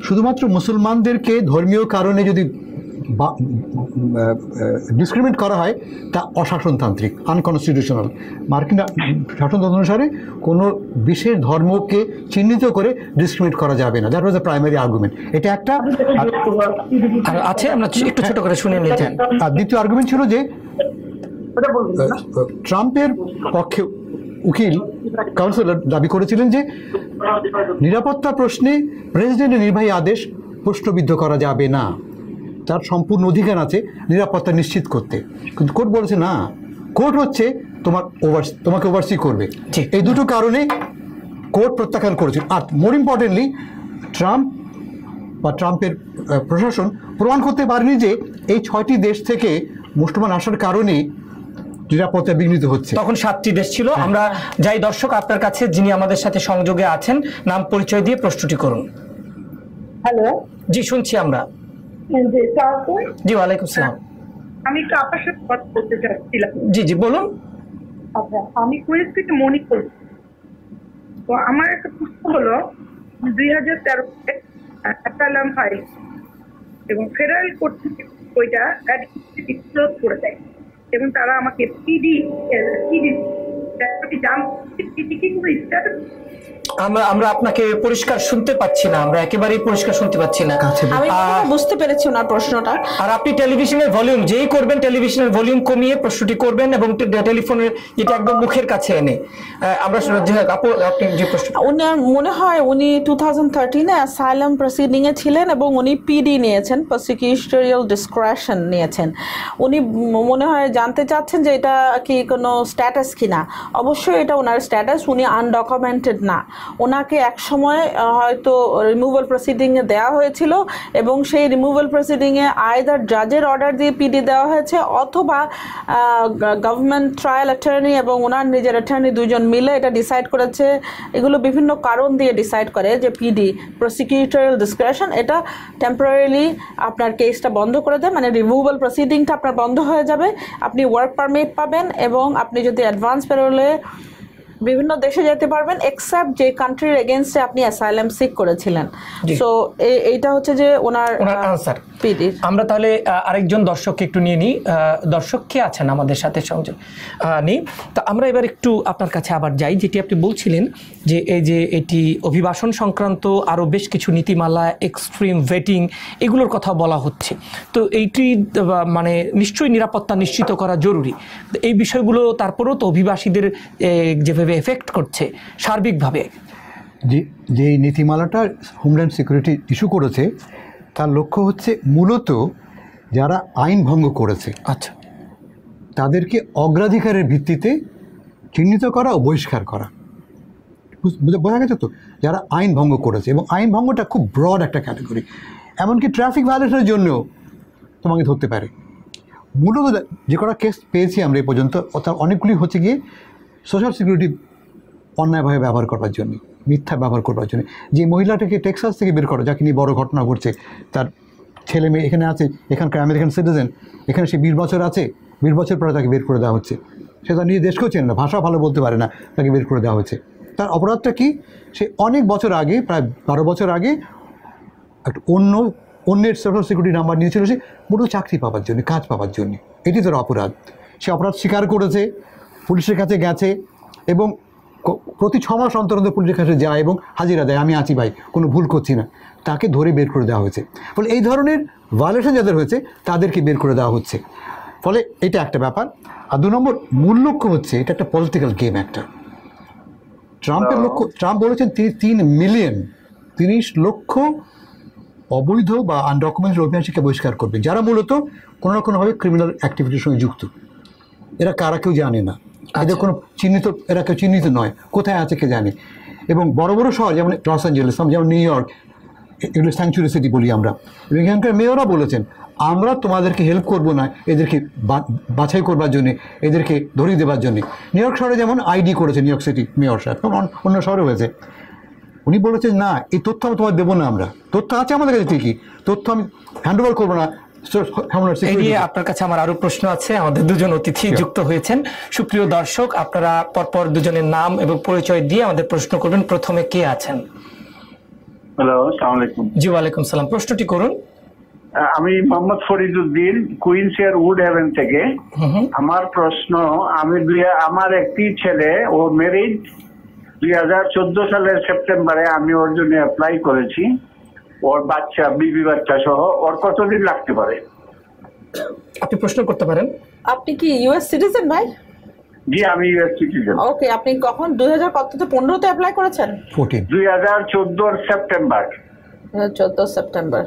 শুধুমাত্র মুসলমানদেরকে ধর্মীয় কারণে যদি ডিসক্রিমিনেট করা হয় তা অশাসনতান্ত্রিক আনকনস্টিটিউশনাল মার্কিন শাসনতন্ত্র অনুসারে কোনো বিশেষ ধর্মকে চিহ্নিত করে ডিসক্রিমিনেট করা যাবে না। That was the primary argument এটা একটা আছে আমরা একটু ছোট করে শুনে নিতে আর দ্বিতীয় আর্গুমেন্ট ছিল যে ট্রাম্পের পক্ষে উকিল কাউন্সিলর দাবি করেছিলেন যে নিরাপত্তা প্রশ্নে প্রেসিডেন্টের নির্বাহী আদেশ প্রশ্নবিদ্ধ করা যাবে না। তার সম্পূর্ণ অধিকার আছে নিরাপত্তা নিশ্চিত করতে। কিন্তু কোর্ট বলেছে না কোর্ট হচ্ছে তোমার ওভার তোমাকে ওভারসি করবে। এই দুটো কারণে কোর্ট প্রত্যাখ্যান করেছে। আর মোর ইম্পর্টেন্টলি ট্রাম্প বা ট্রাম্পের প্রশাসন প্রমাণ করতে পারেনি যে এই ছয়টি দেশ থেকে মুসলমান আসার কারণে নিরাপত্তা বিঘ্নিত হচ্ছে। তখন সাতটি দেশ ছিল। আমরা যাই দর্শক আপনার কাছে যিনি আমাদের সাথে সংযোগে আছেন নাম পরিচয় দিয়ে প্রশ্নটি করুন। হ্যালো। জি শুনছি আমরা। জি ওয়ালাইকুম সালাম। আমি একটু আপনার সাথে কথা বলতে চাচ্ছিলাম। জি জি বলুন। আচ্ছা আমি কুয়েত থেকে মনি করছি তো আমার একটা প্রশ্ন হলো দুই হাজার তেরো অ্যাসালাম ফাইল এবং ফেডারেল কোর্ট থেকে ওইটা ক্লোজ করে দেয় এবং তারা আমাকে পিডি পিডি পিডি কি কোনো স্ট্যাটাস আমরা আমরা আপনাকে পরিষ্কার শুনতে পাচ্ছি না আমরা একেবারেই পরিষ্কার শুনতে পাচ্ছি না। আমি আহ, বুঝতে পেরেছি ওনার প্রশ্নটা। আর আপনি টেলিভিশনের ভলিউম যেই করবেন টেলিভিশনের ভলিউম কমিয়ে প্রশ্নটি করবেন এবং টে- টেলিফোনের যেটা একদম মুখের কাছে এনে। আহ, আমরা শুনে- যে আপু আপনি যে প্রশ্ন উনার মনে হয় উনি টু থাউজেন্ড থার্টিনে অ্যাসাইলাম প্রসিডিংয়ে ছিলেন এবং উনি পিডি নিয়েছেন প্রসিকিউটোরিয়াল ডিসক্রেশন নিয়েছেন। উনি ম- মনে হয় জানতে চাচ্ছেন যে এটা কি কোনো স্ট্যাটাস কিনা। অবশ্যই এটা ওনার স্ট্যাটাস উনি আনডকুমেন্টেড না। ওনাকে একসময় আহ, হয়তো রিমুভাল প্রসিডিংয়ে দেওয়া হয়েছিল এবং সেই রিমুভাল প্রসিডিংয়ে আয়দার জাজের অর্ডার দিয়ে পিডি দেওয়া হয়েছে অথবা গভর্নমেন্ট ট্রায়াল অ্যাটর্নি এবং ওনার নিজের অ্যাটর্নি দুজন মিলে এটা ডিসাইড করেছে। এগুলো বিভিন্ন কারণ দিয়ে ডিসাইড করে যে পিডি প্রসিকিউটোরিয়াল ডিসক্রেশন এটা টেম্পোরারিলি আপনার কেসটা বন্ধ করে দেয়। মানে রিমুভাল প্রসিডিংটা আপনার বন্ধ হয়ে যাবে। আপনি ওয়ার্ক পারমিট পাবেন এবং আপনি যদি অ্যাডভান্স পেরোলে বিভিন্ন দেশে যেতে পারবেন এক্সেপ্ট যে কান্ট্রির এগেনস্টে আপনি অ্যাসাইলাম সিক করেছিলেন। সো এইটা হচ্ছে যে ওনার আনসার আমরা তাহলে আরেকজন দর্শককে একটু নিয়ে নিই। দর্শক কে আছেন আমাদের সাথে সংযোগ নেই। তা আমরা এবার একটু আপনার কাছে আবার যাই যেটি আপনি বলছিলেন যে এই যে এটি অভিবাসন সংক্রান্ত আরও বেশ কিছু নীতিমালা এক্সট্রিম ভেটিং এগুলোর কথা বলা হচ্ছে। তো এইটি মানে নিশ্চয়ই নিরাপত্তা নিশ্চিত করা জরুরি। এই বিষয়গুলো তারপরেও তো অভিবাসীদের এ, যেভাবে এফেক্ট করছে সার্বিকভাবে। যে যে নীতিমালাটা হোমল্যান্ড সিকিউরিটি ইস্যু করেছে তার লক্ষ্য হচ্ছে মূলত যারা আইন ভঙ্গ করেছে আচ্ছা। তাদেরকে অগ্রাধিকারের ভিত্তিতে চিহ্নিত করা ও বহিষ্কার করা। বুঝ- গেছে তো? যারা আইন ভঙ্গ করেছে এবং আইন ভঙ্গটা খুব ব্রড একটা ক্যাটাগরি এমনকি ট্রাফিক ভায়োলেশনের জন্যও তোমাকে ধরতে পারে। মূলত যে কটা কেস পেয়েছি আমরা এই পর্যন্ত অর্থাৎ অনেকগুলি হচ্ছে গিয়ে সোশ্যাল সিকিউরিটি অন্যায়ভাবে ব্যবহার করবার জন্য, মিথ্যা ব্যবহার করবার জন্য। যে মহিলাটাকে টেক্সাস থেকে বের করো, যাকে নিয়ে বড় ঘটনা ঘটছে, তার ছেলে মেয়ে এখানে আছে, এখানকার আমেরিকান সিটিজেন এখানে সে বিশ বছর আছে, বিশ বছর পরে তাকে বের করে দেওয়া হচ্ছে। সে তার নিজের দেশকেও চেনে না ভাষা ভালো বলতে পারে না, তাকে বের করে দেওয়া হচ্ছে। তার অপরাধটা কি? সে অনেক বছর আগে, প্রায় বারো বছর আগে, একটা অন্য, অন্যের সোশ্যাল সিকিউরিটি নাম্বার নিয়েছিল সে পুরো চাকরি পাওয়ার জন্য, কাজ পাওয়ার জন্য। এটি তার অপরাধ। সে অপরাধ স্বীকার করেছে পুলিশের কাছে গেছে এবং প্রতি ছ মাস অন্তর অন্তর পুলিশের কাছে যায় এবং হাজিরা দেয় আমি আছি ভাই কোনো ভুল করছি না। তাকে ধরে বের করে দেওয়া হয়েছে। ফলে এই ধরনের ভায়োলেশন যাদের হয়েছে তাদেরকে বের করে দেওয়া হচ্ছে। ফলে এটা একটা ব্যাপার। আর দু নম্বর মূল লক্ষ্য হচ্ছে এটা একটা পলিটিক্যাল গেম একটা। ট্রাম্পের লক্ষ্য ট্রাম্প বলেছেন তিনি তিন মিলিয়ন তিরিশ লক্ষ অবৈধ বা আনডকুমেন্টেড অভিবাসীকে বহিষ্কার করবে। যারা মূলত কোনো না কোনোভাবে ক্রিমিনাল অ্যাক্টিভিটির সঙ্গে যুক্ত। এরা কারা কেউ জানে না। এদের কোনো চিহ্নিত এরা কেউ চিহ্নিত নয়। কোথায় আছে কে জানে? এবং বড় বড় শহর যেমন লস অ্যাঞ্জেলেস যেমন নিউ ইয়র্ক এগুলো স্যাংচুরি সিটি বলি আমরা। এবং এখানকার মেয়ররা বলেছেন আমরা তোমাদেরকে হেল্প করব না এদেরকে বাছাই করবার জন্য এদেরকে ধরিয়ে দেবার জন্য। নিউ ইয়র্ক শহরে যেমন আইডি করেছে নিউ ইয়র্ক সিটি মেয়র সাহেব এবং অন্য শহরে হয়েছে। উনি বলেছেন না এই তথ্য আমি তোমার দেবো না আমরা। তথ্য আছে আমাদের কাছে ঠিকই। তথ্য আমি হ্যান্ড ওভার করব না। এই আপনার কাছে আমার আরও প্রশ্ন আছে। আমাদের দুজন অতিথি যুক্ত হয়েছেন। সুপ্রিয় দর্শক আপনারা পরপর দুজনের নাম এবং পরিচয় দিয়ে আমাদের প্রশ্ন করবেন প্রথমে কে আছেন? হ্যালো সালাম আলাইকুম। জি ওয়ালাইকুম সালাম। প্রশ্নটি করুন। আমি মোহাম্মদ ফরিদুদ্দিন কুইন্সিয়ার উড হেভেন থেকে। আমার প্রশ্ন আমি আমার একটি ছেলে ও মেরিড দুই হাজার চোদ্দ সালের সেপ্টেম্বরে আমি ওর জন্য অ্যাপ্লাই করেছি। ওর বাচ্চা বিবি বাচ্চা সহ ওর কতদিন লাগতে পারে? আপনি প্রশ্ন করতে পারেন। আপনি কি ইউএস সিটিজেন ভাই? জি আমি ইউএস সিটিজেন ওকে আপনি কখন? দুই হাজার কততে পনেরোতে অ্যাপ্লাই করেছেন? দুই হাজার চোদ্দোর সেপ্টেম্বর। চোদ্দ সেপ্টেম্বর।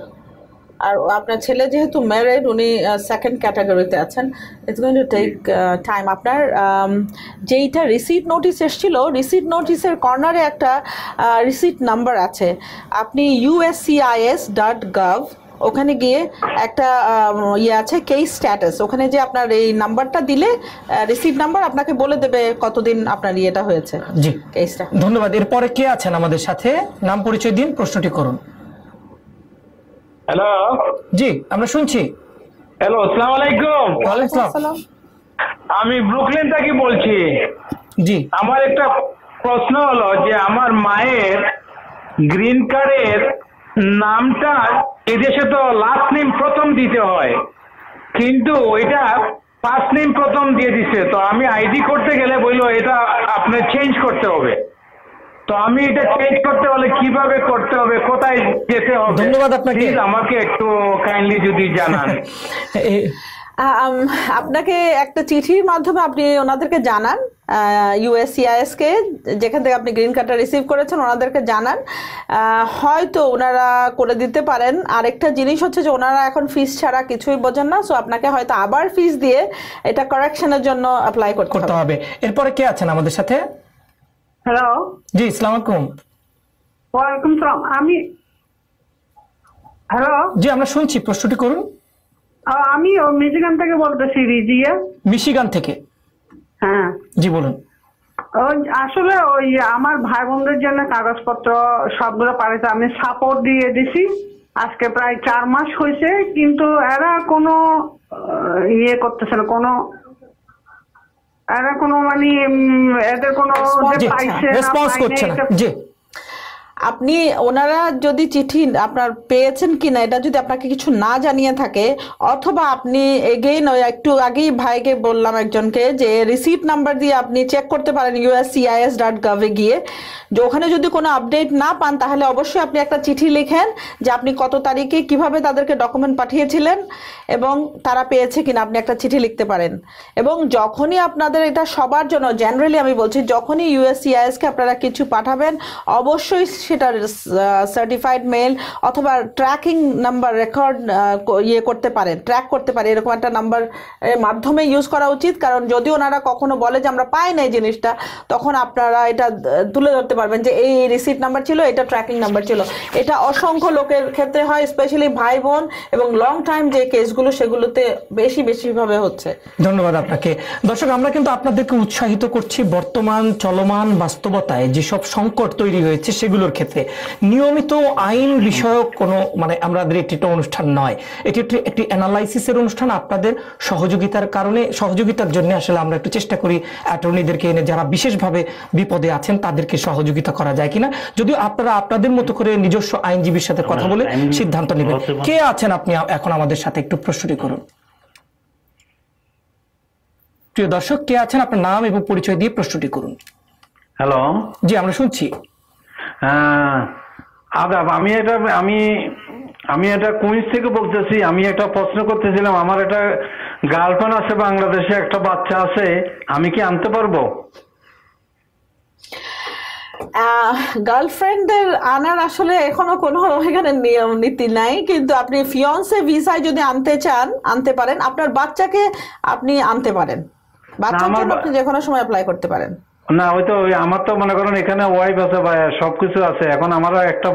আর আপনার ছেলে যেহেতু ম্যারিড উনি সেকেন্ড ক্যাটাগরিতে আছেন it's going to take time আপনার যেইটা রিসিট নোটিস এসেছিল রিসিট নোটিসের কর্নারে একটা রিসিট নাম্বার আছে। আপনি ইউএসসিআইএস ডট গভ ওখানে গিয়ে একটা ইয়ে আছে কেস স্ট্যাটাস ওখানে যে আপনার এই নাম্বারটা দিলে রিসিট নাম্বার আপনাকে বলে দেবে কতদিন আপনার ইয়েটা হয়েছে জি। কেসটা ধন্যবাদ। এরপরে কে আছেন আমাদের সাথে? নাম পরিচয় দিন প্রশ্নটি করুন। হ্যালো জি আমরা শুনছি। হ্যালো আসসালামু। আলাইকুম ওয়ালাইকুম আসসালাম। আমি ব্রুকলিন থেকে বলছি? জি। আমার একটা প্রশ্ন হলো যে আমার মায়ের গ্রিন কার্ডের নামটা এদেশে তো লাস্ট নেম প্রথম দিতে হয়। কিন্তু এটা ফার্স্ট নেম প্রথম দিয়ে দিছে তো আমি আইডি করতে গেলে বলল এটা আপনার চেঞ্জ করতে হবে। তো আমি এটা চেঞ্জ করতে হলে কীভাবে করতে হবে? কোথায় যেতে হবে? ধন্যবাদ আপনাকে। আমাকে একটু কাইন্ডলি যদি জানান। আপনাকে একটা চিঠির মাধ্যমে আপনি ওনাদেরকে জানান ইউএসসিআইএস কে যেখান থেকে আপনি গ্রিন কার্ডটা রিসিভ করেছেন ওনাদেরকে জানান। আহ, হয়তো ওনারা করে দিতে পারেন। আরেকটা জিনিস হচ্ছে যে ওনারা এখন ফিস ছাড়া কিছুই বোঝেন না সো আপনাকে হয়তো আবার ফিস দিয়ে এটা কারেকশনের জন্য অ্যাপ্লাই করতে হবে। এরপরে কে আছেন আমাদের সাথে? হ্যালো জি আলাইকুম। ওয়ালাইকুম সালাম। আমি হ্যালো জি আমরা শুনছি প্রশ্নটি করুন। আমি ও মিজিগান থেকে বলতেছি রিজিয়া। মিশিগান থেকে? হ্যাঁ। জি বলুন। আসলে ওই আমার ভাই বোনদের জন্য কাগজপত্র সবগুলো পাঠাতে আমি সাপোর্ট দিয়ে দিছি। আজকে প্রায় চার মাস হয়েছে কিন্তু এরা কোনো ইয়ে করতেছে না কোনো এরা কোনো মানে উম, এদের কোনো যে জি, পাইছে না রেসপন্স পাইনি করছে না এটা- জি আপনি ওনারা যদি চিঠি আপনার পেয়েছেন কি না এটা যদি আপনাকে কিছু না জানিয়ে থাকে, অথবা আপনি এগেইন ওই একটু আগেই ভাইকে বললাম একজনকে যে রিসিপ্ট নাম্বার দিয়ে আপনি চেক করতে পারেন ইউএসসিআইএস ডট গভে গিয়ে। যে ওখানে যদি কোনো আপডেট না পান, তাহলে অবশ্যই আপনি একটা চিঠি লিখেন যে আপনি কত তারিখে কীভাবে তাদেরকে ডকুমেন্ট পাঠিয়েছিলেন এবং তারা পেয়েছে কিনা, আপনি একটা চিঠি লিখতে পারেন। এবং যখনই আপনাদের এটা সবার জন্য জেনারেলি আমি বলছি, যখনই ইউএসসিআইএসকে আপনারা কিছু পাঠাবেন, অবশ্যই সেটা সার্টিফাইড মেল অথবা ট্র্যাকিং নাম্বার রেকর্ড ইয়ে করতে পারে ট্র্যাক করতে পারে এরকম একটা নাম্বার মাধ্যমে ইউজ করা উচিত। কারণ যদি ওনারা কখনো বলে যে আমরা পাই না এই জিনিসটা, তখন আপনারা এটা তুলে ধরতে পারবেন যে এই রিসিট নাম্বার ছিল, এটা ট্র্যাকিং নাম্বার ছিল। এটা অসংখ্য লোকের ক্ষেত্রে হয় স্পেশালি ভাই বোন এবং লং টাইম যে কেসগুলো সেগুলোতে বেশি বেশিভাবে হচ্ছে। ধন্যবাদ আপনাকে। দর্শক, আমরা কিন্তু আপনাদেরকে উৎসাহিত করছি বর্তমান চলমান বাস্তবতায় যেসব সংকট তৈরি হয়েছে, সেগুলোর ক্ষেত্রে। নিয়মিত আইন বিষয়ক কোনো মানে আমাদের একটা অনুষ্ঠান নয়। এটি একটি একটি অ্যানালাইসিসের অনুষ্ঠান। আপনাদের সহযোগিতার কারণে সহযোগিতার জন্য আসলে আমরা একটু চেষ্টা করি অ্যাটর্নিদেরকে এনে যারা বিশেষভাবে বিপদে আছেন তাদেরকে সহযোগিতা করা যায় কিনা। যদিও আপনারা আপনাদের মতো করে নিজস্ব আইনজীবীর সাথে কথা বলে সিদ্ধান্ত নেবেন। কে আছেন আপনি এখন আমাদের সাথে একটু প্রশ্নটি করুন? প্রিয় দর্শক কে আছেন? আপনার নাম এবং পরিচয় দিয়ে প্রশ্নটি করুন। হ্যালো জি আমরা শুনছি। আদাব আমি এটা আমি আমি এটা কুইন্স থেকে বলতেছি আমি একটা প্রশ্ন করতেছিলাম আমার একটা গার্লফ্রেন্ড আছে বাংলাদেশে একটা বাচ্চা আছে আমি কি আনতে পারব? গার্লফ্রেন্ডদের আনার আসলে এখনও কোনো এখানে নিয়ম নীতি নাই কিন্তু আপনি ফিয়ন্সে ভিসায় যদি আনতে চান আনতে পারেন। আপনার বাচ্চাকে আপনি আনতে পারেন। বাচ্চার জন্য আপনি যে কোনো সময় অ্যাপ্লাই করতে পারেন। না, ওই তো আমার তো মনে করেন এখানে ওয়াইফ আছে ভাই সবকিছু আছে। এখন আমারও একটা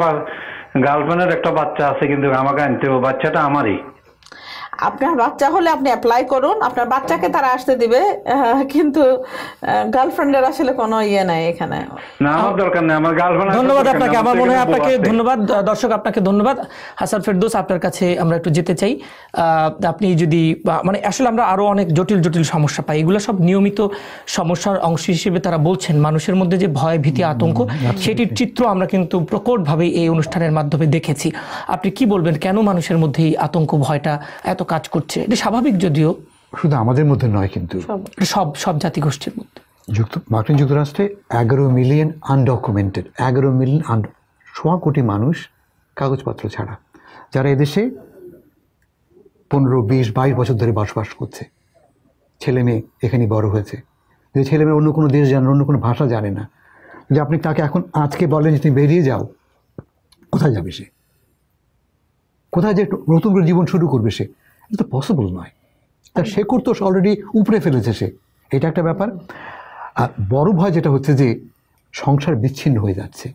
গার্লফ্রেন্ডের একটা বাচ্চা আছে, কিন্তু আমাকে আনতে হবে। বাচ্চাটা আমারই। আপনার বাচ্চা হলে আপনি অ্যাপ্লাই করুন। আপনার বাচ্চাকে তারা আসতে দিবে। কিন্তু গার্লফ্রেন্ডের আসলে কোনো ইয়ে নাই এখানে। না আমার দরকার নেই। আমার গার্লফ্রেন্ড ধন্যবাদ আপনাকে। আমার মনে হয় আপনাকে ধন্যবাদ। দর্শক আপনাকে ধন্যবাদ। হাসান ফেরদৌস আপনার কাছে আমরা একটু যেতে চাই। আপনি যদি মানে আসলে আমরা আরও অনেক জটিল জটিল সমস্যা পাই। এগুলো সব নিয়মিত সমস্যার অংশ হিসেবে তারা বলছেন। মানুষের মধ্যে যে ভয় ভীতি আতঙ্ক সেটির চিত্র আমরা কিন্তু প্রকটভাবে এই অনুষ্ঠানের মাধ্যমে দেখেছি। আপনি কি বলবেন? কেন মানুষের মধ্যে এই আতঙ্ক ভয়টা এত কাজ করছে। এটা স্বাভাবিক যদিও। শুধু আমাদের মধ্যে নয় কিন্তু। সব সব জাতিগোষ্ঠীর মধ্যে। যুক্ত মার্কিন যুক্তরাষ্ট্রে এগারো মিলিয়ন আনডকুমেন্টেড এগারো মিলিয়ন আন সোয়া কোটি মানুষ কাগজপত্র ছাড়া যারা এদেশে পনেরো বিশ বাইশ বছর ধরে বসবাস করছে। ছেলে মেয়ে এখানে বড় হয়েছে। যে ছেলে মেয়ে অন্য কোনো দেশ জানে অন্য কোনো ভাষা জানে না। যে আপনি তাকে এখন আজকে বলেন যে তুমি বেরিয়ে যাও কোথায় যাবে সে? কোথায় যে নতুন করে জীবন শুরু করবে সে? এটা তো পসিবল নয়। তার শেকড় তো অলরেডি উপরে ফেলেছে সে। এটা একটা ব্যাপার। আর বড় ভয় যেটা হচ্ছে যে সংসার বিচ্ছিন্ন হয়ে যাচ্ছে।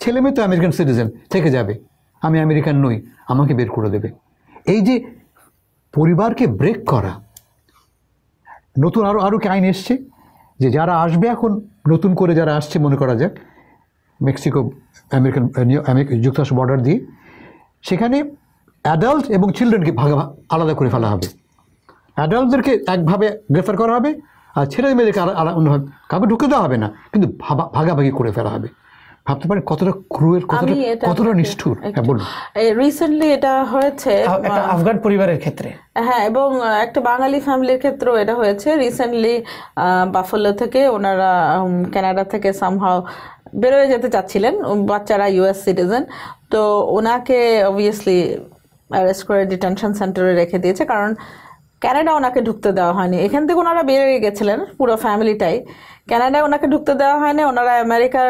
ছেলে মেয়ে তো আমেরিকান সিটিজেন থেকে যাবে। আমি আমেরিকান নই আমাকে বের করে দেবে। এই যে পরিবারকে ব্রেক করা নতুন আরও আরও কি আইন এসছে? যে যারা আসবে এখন নতুন করে যারা আসছে মনে করা যাক মেক্সিকো আমেরিকান আমেরিকা যুক্তরাষ্ট্র বর্ডার দিয়ে সেখানে অ্যাডাল্ট এবং চিলড্রেনকে ভাগা আলাদা করে ফেলা হবে। অ্যাডাল্টদেরকে একভাবে গ্রেফতার করা হবে আর ছেলে মেয়েদেরকে আলা- আলা- অন্যভাবে কাউকে ঢুকে দেওয়া হবে না কিন্তু ভাবা- ভাগাভাগি করে ফেলা হবে। ভাবতে পারেন কতটা ক্রুয়েল কতটা কতটা নিষ্ঠুর। হ্যাঁ বলুন। রিসেন্টলি এটা হয়েছে একটা আফগান পরিবারের ক্ষেত্রে। হ্যাঁ এবং একটা বাঙালি ফ্যামিলির ক্ষেত্রেও এটা হয়েছে। রিসেন্টলি বাফলো থেকে ওনারা কানাডা থেকে সামহাও বেরোয় যেতে চাচ্ছিলেন। বাচ্চারা ইউএস সিটিজেন তো ওনাকে অবভিয়াসলি অ্যারেস্ট করে ডিটেনশন সেন্টারে রেখে দিয়েছে কারণ কানাডা ওনাকে ঢুকতে দেওয়া হয়নি। এখান থেকে ওনারা বেরিয়ে গেছিলেন পুরো ফ্যামিলিটাই কানাডায় ওনাকে ঢুকতে দেওয়া হয়নি ওনারা আমেরিকার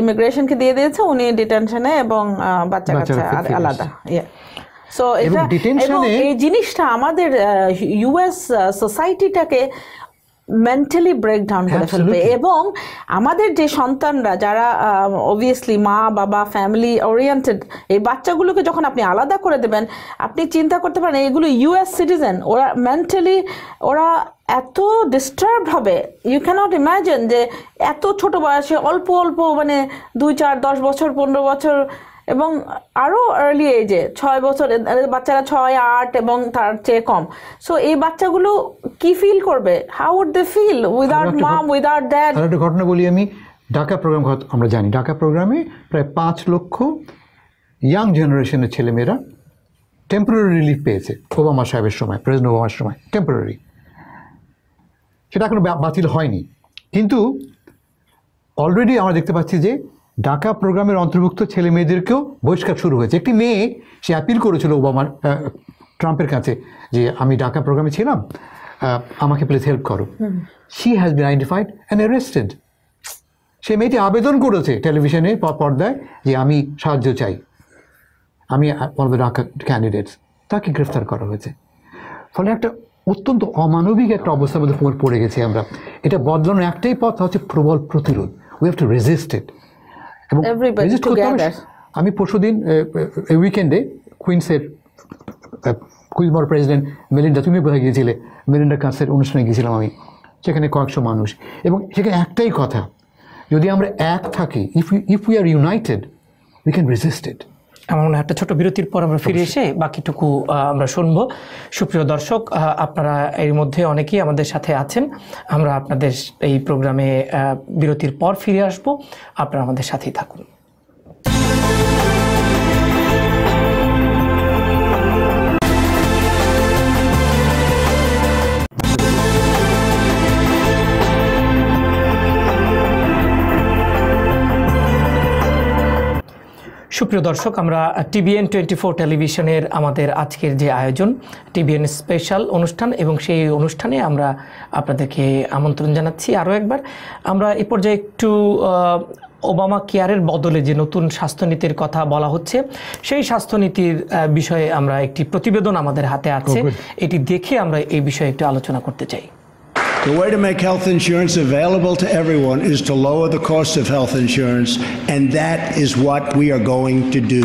ইমিগ্রেশনকে দিয়ে দিয়েছে উনি ডিটেনশনে এবং বাচ্চা কাচ্চা আলাদা। Yeah. সো এটা এই জিনিসটা আমাদের ইউএস সোসাইটিটাকে মেন্টালি ব্রেকডাউন করে ফেলবে। এবং আমাদের যে সন্তানরা যারা অবভিয়াসলি মা বাবা ফ্যামিলি ওরিয়েন্টেড এই বাচ্চাগুলোকে যখন আপনি আলাদা করে দেবেন আপনি চিন্তা করতে পারেন এগুলো ইউএস সিটিজেন ওরা মেন্টালি ওরা এত ডিস্টার্ব হবে। ইউ ক্যানট ইম্যাজিন যে এত ছোট বয়সে অল্প অল্প মানে দুই চার দশ বছর পনেরো বছর এবং আরও আর্লি এজে ছয় বছর বাচ্চারা ছয় আট এবং তার চেয়ে কম। সো এই বাচ্চাগুলো কি ফিল করবে? How would they feel without mum without dad একটা ঘটনা বলি আমি। ঢাকা প্রোগ্রাম আমরা জানি। ঢাকা প্রোগ্রামে প্রায় পাঁচ লক্ষ ইয়াং জেনারেশনের ছেলেমেয়েরা টেম্পোরারি রিলিফ পেয়েছে ওবামা সাহেবের সময় প্রেসিডেন্ট ওবামার সময় টেম্পোরারি সেটা এখনও বাতিল হয়নি। কিন্তু অলরেডি আমরা দেখতে পাচ্ছি যে ঢাকা প্রোগ্রামের অন্তর্ভুক্ত ছেলে মেয়েদেরকেও বহিষ্কার শুরু হয়েছে। একটি মেয়ে সে অ্যাপিল করেছিল ওবামার ট্রাম্পের কাছে যে আমি ডাকা প্রোগ্রামে ছিলাম আমাকে প্লিজ হেল্প করো। She has been identified and arrested সে মেয়েটি আবেদন করেছে টেলিভিশনে পর্দায় যে আমি সাহায্য চাই। আমি one of the DACA candidates তাকে গ্রেফতার করা হয়েছে। ফলে একটা অত্যন্ত অমানবিক একটা অবস্থার মধ্যে পড়ে- পড়ে গেছি আমরা। এটা বদলানোর একটাই পথ হচ্ছে প্রবল প্রতিরোধ। We have to resist it এবং রেজিস্ট করতে হবে। আমি পরশুদিন এই উইকেন্ডে কুইন্সের কুইজমর প্রেসিডেন্ট মেলিন্ডা তুমি কোথায় গিয়েছিলে? মেলিন্ডা কাসের অনুষ্ঠানে গিয়েছিলাম আমি সেখানে কয়েকশো মানুষ। এবং সেখানে একটাই কথা যদি আমরা এক থাকি if if we are united we can resist it আমার মনে হয় একটা ছোট বিরতির পর আমরা ফিরে এসে বাকিটুকু আমরা শুনব। সুপ্রিয় দর্শক আপনারা এর মধ্যে অনেকেই আমাদের সাথে আছেন। আমরা আপনাদের এই প্রোগ্রামে বিরতির পর ফিরে আসব। আপনারা আমাদের সাথেই থাকুন। সুপ্রিয় দর্শক আমরা টিভিএন টোয়েন্টি ফোর টেলিভিশনের আমাদের আজকের যে আয়োজন টিভিএন স্পেশাল অনুষ্ঠান এবং সেই অনুষ্ঠানে আমরা আপনাদেরকে আমন্ত্রণ জানাচ্ছি। আরও একবার আমরা এ পর্যায়ে একটু ওবামা কেয়ারের বদলে যে নতুন স্বাস্থ্যনীতির কথা বলা হচ্ছে সেই স্বাস্থ্যনীতির বিষয়ে আমরা একটি প্রতিবেদন আমাদের হাতে আছে। এটি দেখে আমরা এই বিষয়ে একটু আলোচনা করতে চাই। The way to make health insurance available to everyone is to lower the cost of health insurance, and that is what we are going to do.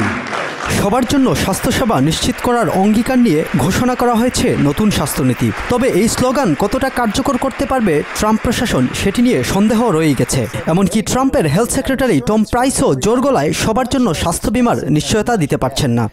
সবার জন্য স্বাস্থ্যসেবা নিশ্চিত করার অঙ্গীকার নিয়ে ঘোষণা করা হয়েছে নতুন স্বাস্থ্যনীতি। তবে এই স্লোগান কতটা কার্যকর করতে পারবে ট্রাম্প প্রশাসন সেটি নিয়ে সন্দেহ রয়ে গেছে। এমনকি ট্রাম্পের হেলথ সেক্রেটারি টম প্রাইসও জোর গলায় সবার জন্য স্বাস্থ্য বিমার নিশ্চয়তা দিতে পারছেন না।